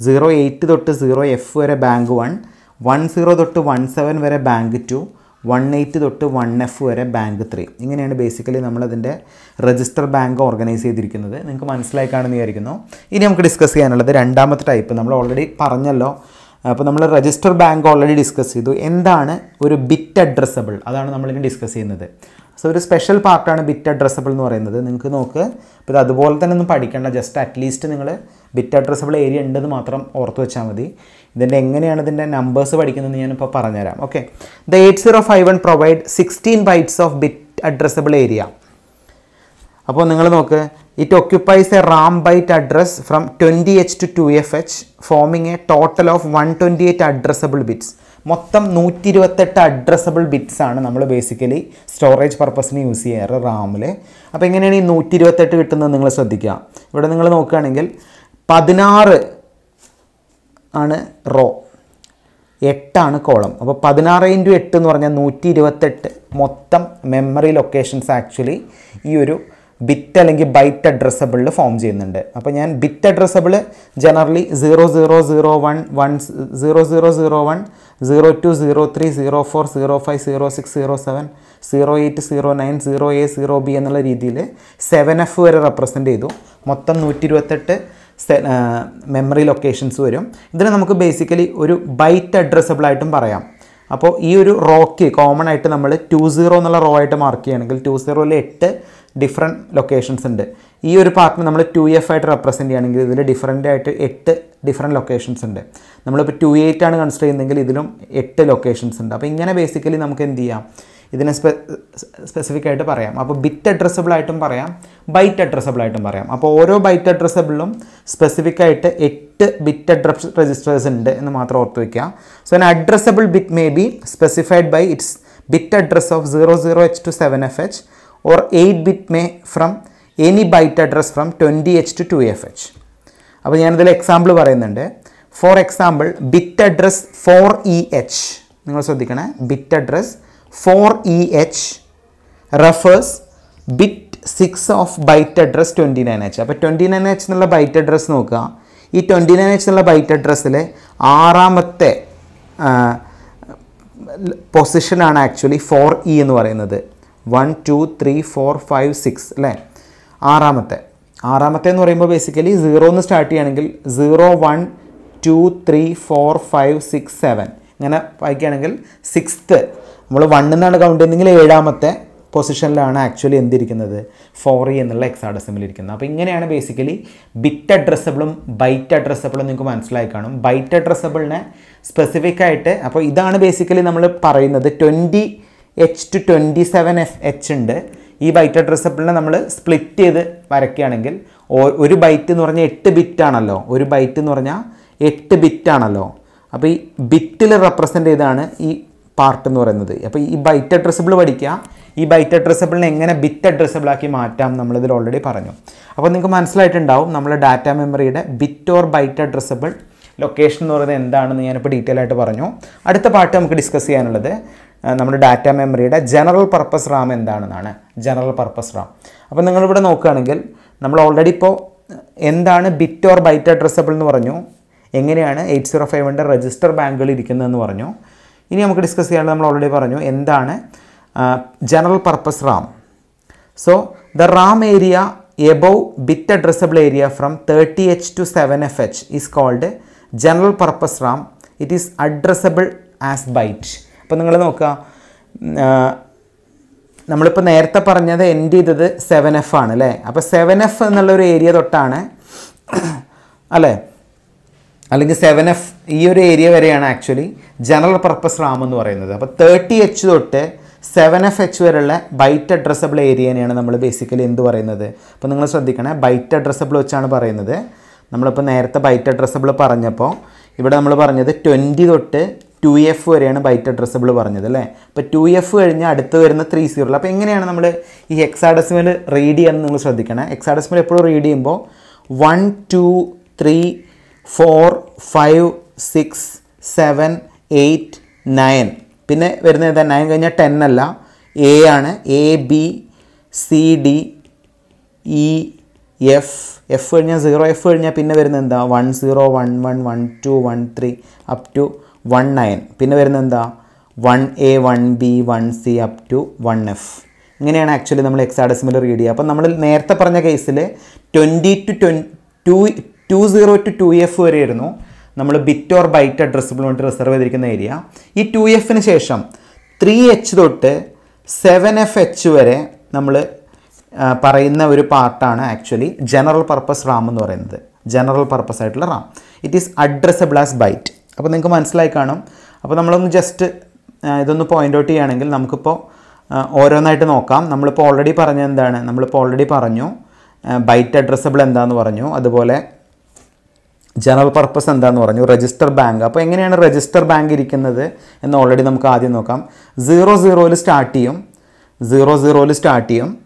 S1: സീറോ എയ്റ്റ് തൊട്ട് സീറോ എഫ് വരെ ബാങ്ക് വൺ വൺ സീറോ തൊട്ട് വൺ സെവൻ വരെ ബാങ്ക് ടു വൺ എയ്റ്റ് തൊട്ട് വൺ എഫ് വരെ ബാങ്ക് ത്രീ ഇങ്ങനെയാണ് ബേസിക്കലി നമ്മളതിന്റെ രജിസ്റ്റർ ബാങ്ക് ഓർഗനൈസ് ചെയ്തിരിക്കുന്നത്. നിങ്ങൾക്ക് മനസ്സിലായി കാണുന്ന വിചാരിക്കുന്നു. ഇനി നമുക്ക് ഡിസ്കസ് ചെയ്യാനുള്ളത് രണ്ടാമത്തെ ടൈപ്പ് നമ്മൾ ഓൾറെഡി പറഞ്ഞല്ലോ. അപ്പോൾ നമ്മൾ രജിസ്റ്റർ ബാങ്ക് ഓൾറെഡി ഡിസ്കസ് ചെയ്തു. എന്താണ് ഒരു ബിറ്റ് അഡ്രസ്സബിൾ അതാണ് നമ്മളിനി ഡിസ്കസ് ചെയ്യുന്നത്. സോ ഒരു സ്പെഷ്യൽ പാർട്ടാണ് ബിറ്റ് അഡ്രസ്സബിൾ എന്ന് പറയുന്നത്. നിങ്ങൾക്ക് നോക്ക്. അപ്പോൾ ഇത് അതുപോലെ തന്നെ ഒന്നും പഠിക്കേണ്ട. ജസ്റ്റ് അറ്റ്ലീസ്റ്റ് നിങ്ങൾ ബിറ്റ് അഡ്രസ്സബിൾ ഏരിയ ഉണ്ടെന്ന് മാത്രം ഓർത്ത് വെച്ചാൽ മതി. ഇതിന്റെ എങ്ങനെയാണ് ഇതിന്റെ നമ്പേഴ്സ് പഠിക്കുന്നതെന്ന് ഞാനിപ്പോൾ പറഞ്ഞുതരാം. Okay the eight zero five one provide sixteen bytes of bit addressable area അപ്പോൾ നിങ്ങൾ നോക്ക്. It occupies a RAM byte address from twenty H to two F H forming a total of one twenty eight addressable bits മൊത്തം നൂറ്റി ഇരുപത്തെട്ട് addressable bits ആണ് നമ്മൾ basically storage പർപ്പസിന് use ചെയ്യാറ് റാമിൽ അപ്പോൾ എങ്ങനെയാണ് ഈ നൂറ്റി ഇരുപത്തെട്ട് കിട്ടുന്നത് നിങ്ങൾ ശ്രദ്ധിക്കുക. ഇവിടെ നിങ്ങൾ നോക്കുകയാണെങ്കിൽ പതിനാറ് ആണ് റോ. എട്ടാണ് കോളം. അപ്പോൾ പതിനാറ് ഇന്റു എട്ട് എന്ന് പറഞ്ഞാൽ നൂറ്റി ഇരുപത്തെട്ട് മൊത്തം മെമ്മറി ലൊക്കേഷൻസ് ആക്ച്വലി ഈ ഒരു ബിറ്റ് അല്ലെങ്കിൽ ബൈറ്റ് അഡ്രസ്സബിളിൽ ഫോം ചെയ്യുന്നുണ്ട്. അപ്പോൾ ഞാൻ bit addressable generally zero zero zero one one zero zero zero one zero two zero three zero four zero five zero six zero seven zero eight zero nine zero A zero B എന്നുള്ള രീതിയിൽ seven F വരെ represent ചെയ്തു. മൊത്തം നൂറ്റി ഇരുപത്തെട്ട് memory locations വരും. ഇതിനെ നമുക്ക് ബേസിക്കലി ഒരു ബൈറ്റ് അഡ്രസ്സബിളായിട്ടും പറയാം. അപ്പോൾ ഈ ഒരു റോക്ക് കോമൺ ആയിട്ട് നമ്മൾ ടു സീറോ എന്നുള്ള റോ ആയിട്ട് മാർക്ക് ചെയ്യുകയാണെങ്കിൽ ടു സീറോയിൽ എട്ട് ഡിഫറെന്റ് ലൊക്കേഷൻസ് ഉണ്ട്. ഈ ഒരു പാർട്ടിന് നമ്മൾ ടു എഫ് ആയിട്ട് റെപ്രസെന്റ് ചെയ്യുകയാണെങ്കിൽ ഇതിൽ ഡിഫറന്റ് ആയിട്ട് എട്ട് ഡിഫറെന്റ് ലൊക്കേഷൻസ് ഉണ്ട്. നമ്മളിപ്പോൾ ടു എയ്റ്റ് ആണ് കൺസിഡർ ചെയ്യുന്നതെങ്കിൽ ഇതിലും എട്ട് ലൊക്കേഷൻസ് ഉണ്ട്. അപ്പോൾ ഇങ്ങനെ ബേസിക്കലി നമുക്ക് എന്ത് ചെയ്യാം? ഇതിനെ സ്പെ സ്പെസിഫിക് ആയിട്ട് പറയാം. അപ്പോൾ ബിറ്റ് അഡ്രസ്സബിൾ ആയിട്ടും പറയാം ബൈറ്റ് അഡ്രസ്സബിൾ ആയിട്ടും പറയാം. അപ്പോൾ ഓരോ ബൈറ്റ് അഡ്രസ്സബിളും സ്പെസിഫിക് ആയിട്ട് എട്ട് ബിറ്റ് അഡ്രസ് രജിസ്റ്റേഴ്സ് ഉണ്ട് എന്ന് മാത്രം ഓർത്ത് വയ്ക്കുക so an addressable bit may be specified by its bit address of zero zero H to seven F H or eight bit may from any byte address from twenty H to two F H അപ്പോൾ ഞാനിതിൽ example പറയുന്നുണ്ട്. For example bit address four E H നിങ്ങൾ ശ്രദ്ധിക്കണേ. Bit address four E H refers bit six of byte address twenty nine H അപ്പോൾ twenty nine H എന്നുള്ള byte address നോക്കുക. ഈ twenty nine H എന്നുള്ള ബൈറ്റ് അഡ്രസ്സിൽ ആറാമത്തെ പൊസിഷനാണ് ആക്ച്വലി ഫോർ ഇ എന്ന് പറയുന്നത്. One two three four five six അല്ലേ? ആറാമത്തെ. ആറാമത്തെ എന്ന് പറയുമ്പോൾ ബേസിക്കലി സീറോ എന്ന് സ്റ്റാർട്ട് ചെയ്യുകയാണെങ്കിൽ zero one two three four five six seven ഇങ്ങനെ വായിക്കുകയാണെങ്കിൽ സിക്സ്ത്ത് നമ്മൾ വണ്ണിൽ നിന്നാണ് കൗണ്ട് ചെയ്യുന്നതെങ്കിൽ ഏഴാമത്തെ പൊസിഷനിലാണ് ആക്ച്വലി എന്തിരിക്കുന്നത്? ഫോർ ഇ എന്നുള്ള എക്സാഡസിമിൽ ഇരിക്കുന്നത്. അപ്പോൾ ഇങ്ങനെയാണ് ബേസിക്കലി ബിറ്റ് അഡ്രസ്സബിളും ബൈറ്റ് അഡ്രസ്സബിളും നിങ്ങൾക്ക് മനസ്സിലായി കാണും. ബൈറ്റ് അഡ്രസ്സബിളിനെ സ്പെസിഫിക് ആയിട്ട് അപ്പോൾ ഇതാണ് ബേസിക്കലി നമ്മൾ പറയുന്നത്. Twenty H to twenty seven F H ഉണ്ട്. ഈ ബൈറ്റ് അഡ്രസ്സബിളിനെ നമ്മൾ സ്പ്ലിറ്റ് ചെയ്ത് വരയ്ക്കുകയാണെങ്കിൽ ഒരു ബൈറ്റ് എന്ന് പറഞ്ഞാൽ എട്ട് ബിറ്റ് ആണല്ലോ. ഒരു ബൈറ്റ് എന്ന് പറഞ്ഞാൽ എട്ട് ബിറ്റ് ആണല്ലോ. അപ്പോൾ ഈ ബിറ്റിൽ റെപ്രസെന്റ് ചെയ്താണ് ഈ പാർട്ട് എന്ന് പറയുന്നത്. അപ്പോൾ ഈ ബൈറ്റ് അഡ്രസ്സബിൾ പഠിക്കുക. ഈ ബൈറ്റ് അഡ്രസ്സബിളിനെ എങ്ങനെ ബിറ്റ് അഡ്രസ്സബിൾ ആക്കി മാറ്റാം നമ്മളിതിൽ ഓൾറെഡി പറഞ്ഞു. അപ്പോൾ നിങ്ങൾക്ക് മനസ്സിലായിട്ടുണ്ടാവും നമ്മൾ ഡാറ്റ മെമ്മറിയുടെ bit or byte addressable location എന്ന് പറയുന്നത് എന്താണെന്ന് ഞാനിപ്പോൾ ഡീറ്റെയിൽ ആയിട്ട് പറഞ്ഞു. അടുത്ത പാർട്ട് നമുക്ക് ഡിസ്കസ് ചെയ്യാനുള്ളത് നമ്മുടെ ഡാറ്റ മെമ്മറിയുടെ ജനറൽ പർപ്പസ് റാം എന്താണെന്നാണ്. ജനറൽ പർപ്പസ് റാം അപ്പോൾ നിങ്ങളിവിടെ നോക്കുകയാണെങ്കിൽ നമ്മൾ ഓൾറെഡി ഇപ്പോൾ എന്താണ് ബിറ്റ് ഓർ ബൈറ്റ് അഡ്രസ്സബിൾ എന്ന് പറഞ്ഞു. എങ്ങനെയാണ് eight zero five hundred register ബാങ്കുകൾ ഇരിക്കുന്നതെന്ന് പറഞ്ഞു. ഇനി നമുക്ക് ഡിസ്കസ് ചെയ്യാനുള്ളത് നമ്മൾ ഓൾറെഡി പറഞ്ഞു. എന്താണ്? General purpose RAM. So the RAM area above bit addressable area from thirty H to seven F H is called general purpose RAM. It is addressable as byte അപ്പോൾ നിങ്ങൾ നോക്കുക. നമ്മളിപ്പോൾ നേരത്തെ പറഞ്ഞത് എൻഡ് ചെയ്തത് സെവൻ എഫ് ആണ് അല്ലേ? അപ്പോൾ സെവൻ എഫ് എന്നുള്ളൊരു ഏരിയ തൊട്ടാണ് അല്ലേ? അല്ലെങ്കിൽ സെവൻ എഫ് ഈ ഒരു ഏരിയ വരെയാണ് ആക്ച്വലി ജനറൽ പർപ്പസ് റാം എന്ന് പറയുന്നത്. അപ്പോൾ തേർട്ടി എച്ച് തൊട്ട് സെവൻ എഫ് എച്ച് വരെയുള്ള ബൈറ്റ് അഡ്രസ്സബിൾ ഏരിയനെയാണ് നമ്മൾ ബേസിക്കലി എന്ത് പറയുന്നത്? അപ്പോൾ നിങ്ങൾ ശ്രദ്ധിക്കണേ ബൈറ്റ് അഡ്രസ്സബിൾ വെച്ചാണ് പറയുന്നത്. നമ്മളിപ്പോൾ നേരത്തെ ബൈറ്റ് അഡ്രസ്സബിൾ പറഞ്ഞപ്പോൾ ഇവിടെ നമ്മൾ പറഞ്ഞത് ട്വന്റി തൊട്ട് ടു എഫ് വരെയാണ് ബൈറ്റ് അഡ്രസ്സബിൾ പറഞ്ഞത് അല്ലേ? അപ്പോൾ ടു എഫ് കഴിഞ്ഞ് അടുത്ത് വരുന്ന ത്രീ സീറോ അപ്പോൾ എങ്ങനെയാണ് നമ്മൾ ഈ ഹെക്സാഡെസിമൽ റീഡ് ചെയ്യാൻ നിങ്ങൾ ശ്രദ്ധിക്കണം? ഹെക്സാഡെസിമൽ എപ്പോഴും റീഡ് ചെയ്യുമ്പോൾ one two three four five six seven eight nine പിന്നെ വരുന്നത് ഏതാ? നയൻ കഴിഞ്ഞാൽ ടെൻ അല്ല. എ ആണ്. A B C D E F F കഴിഞ്ഞാൽ സീറോ എഫ് കഴിഞ്ഞാൽ പിന്നെ വരുന്നത് എന്താ? One zero one one one two one three up to one nine പിന്നെ വരുന്നത് എന്താ? One A one B one C up to one F ഇങ്ങനെയാണ് actually നമ്മൾ എക്സാഡസ്മിൽ റീഡ് ചെയ്യുക. അപ്പം നമ്മൾ നേരത്തെ പറഞ്ഞ കേസിൽ twenty to twenty two zero to two F വരെയായിരുന്നു നമ്മൾ ബിറ്റ് ഓർ ബൈറ്റ് അഡ്രസ്സബിൾ വേണ്ടി റിസർവ് ചെയ്തിരിക്കുന്ന ഏരിയ ഈ ടു എഫിന് ശേഷം ത്രീ എച്ച് തൊട്ട് സെവൻ എഫ് എച്ച് വരെ നമ്മൾ പറയുന്ന ഒരു പാർട്ടാണ് ആക്ച്വലി ജനറൽ പർപ്പസ് റാം എന്ന് പറയുന്നത്. ജനറൽ പർപ്പസ് ആയിട്ടുള്ള RAM it is addressable as byte അപ്പോൾ നിങ്ങൾക്ക് മനസ്സിലായി കാണും. അപ്പോൾ നമ്മളൊന്ന് ജസ്റ്റ് ഇതൊന്ന് പോയിന്റ് ഔട്ട് ചെയ്യുകയാണെങ്കിൽ നമുക്കിപ്പോൾ ഓരോന്നായിട്ട് നോക്കാം. നമ്മളിപ്പോൾ ഓൾറെഡി പറഞ്ഞ എന്താണ്? നമ്മളിപ്പോൾ ഓൾറെഡി പറഞ്ഞു ബൈറ്റ് അഡ്രസ്സബിൾ എന്താണെന്ന് പറഞ്ഞു. അതുപോലെ ജനറൽ പർപ്പസ് എന്താണെന്ന് പറഞ്ഞു. രജിസ്റ്റർ ബാങ്ക് അപ്പോൾ എങ്ങനെയാണ് രജിസ്റ്റർ ബാങ്ക് ഇരിക്കുന്നത് എന്ന് ഓൾറെഡി നമുക്ക് ആദ്യം നോക്കാം. സീറോ സീറോയിൽ സ്റ്റാർട്ട് ചെയ്യും. സീറോ സീറോയിൽ സ്റ്റാർട്ട് ചെയ്യും.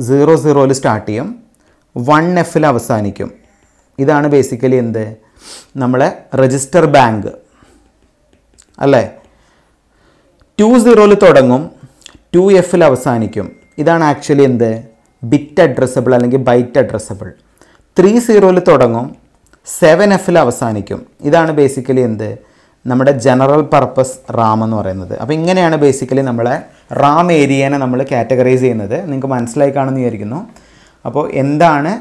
S1: സീറോ സീറോയിൽ സ്റ്റാർട്ട് ചെയ്യും. വൺ എഫിൽ അവസാനിക്കും. ഇതാണ് ബേസിക്കലി എന്ത്? നമ്മളെ രജിസ്റ്റർ ബാങ്ക് അല്ലേ? ടു സീറോയിൽ തുടങ്ങും. ടു എഫിൽ അവസാനിക്കും. ഇതാണ് ആക്ച്വലി എന്ത്? ബിറ്റ് അഡ്രസ്സബിൾ അല്ലെങ്കിൽ ബൈറ്റ് അഡ്രസ്സബിൾ ത്രീ സീറോയിൽ തുടങ്ങും സെവൻ എഫിൽ അവസാനിക്കും. ഇതാണ് ബേസിക്കലി എന്ത്? നമ്മുടെ ജനറൽ പർപ്പസ് റാം എന്ന് പറയുന്നത്. അപ്പോൾ ഇങ്ങനെയാണ് ബേസിക്കലി നമ്മളെ റാം ഏരിയനെ നമ്മൾ കാറ്റഗറൈസ് ചെയ്യുന്നത്. നിങ്ങൾക്ക് മനസ്സിലായി കാണുമെന്ന് വിചാരിക്കുന്നു. അപ്പോൾ എന്താണ്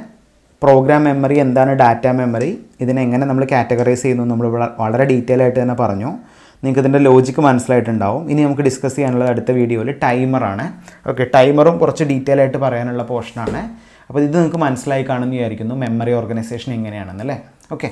S1: പ്രോഗ്രാം മെമ്മറി എന്താണ് ഡാറ്റ മെമ്മറി ഇതിനെങ്ങനെ നമ്മൾ കാറ്റഗറൈസ് ചെയ്യുന്നു നമ്മൾ വളരെ ഡീറ്റെയിൽ ആയിട്ട് തന്നെ പറഞ്ഞു. നിങ്ങൾക്ക് ഇതിന്റെ ലോജിക്ക് മനസ്സിലായിട്ടുണ്ടാവും. ഇനി നമുക്ക് ഡിസ്കസ് ചെയ്യാനുള്ളത് അടുത്ത വീഡിയോയിൽ ടൈമറാണ് ഓക്കെ ടൈമറും കുറച്ച് ഡീറ്റെയിൽ ആയിട്ട് പറയാനുള്ള പോർഷനാണ് അപ്പോൾ ഇത് നിങ്ങൾക്ക് മനസ്സിലായി കാണുമെന്ന് വിചാരിക്കുന്നു. മെമ്മറി ഓർഗനൈസേഷൻ എങ്ങനെയാണെന്നല്ലേ ഓക്കെ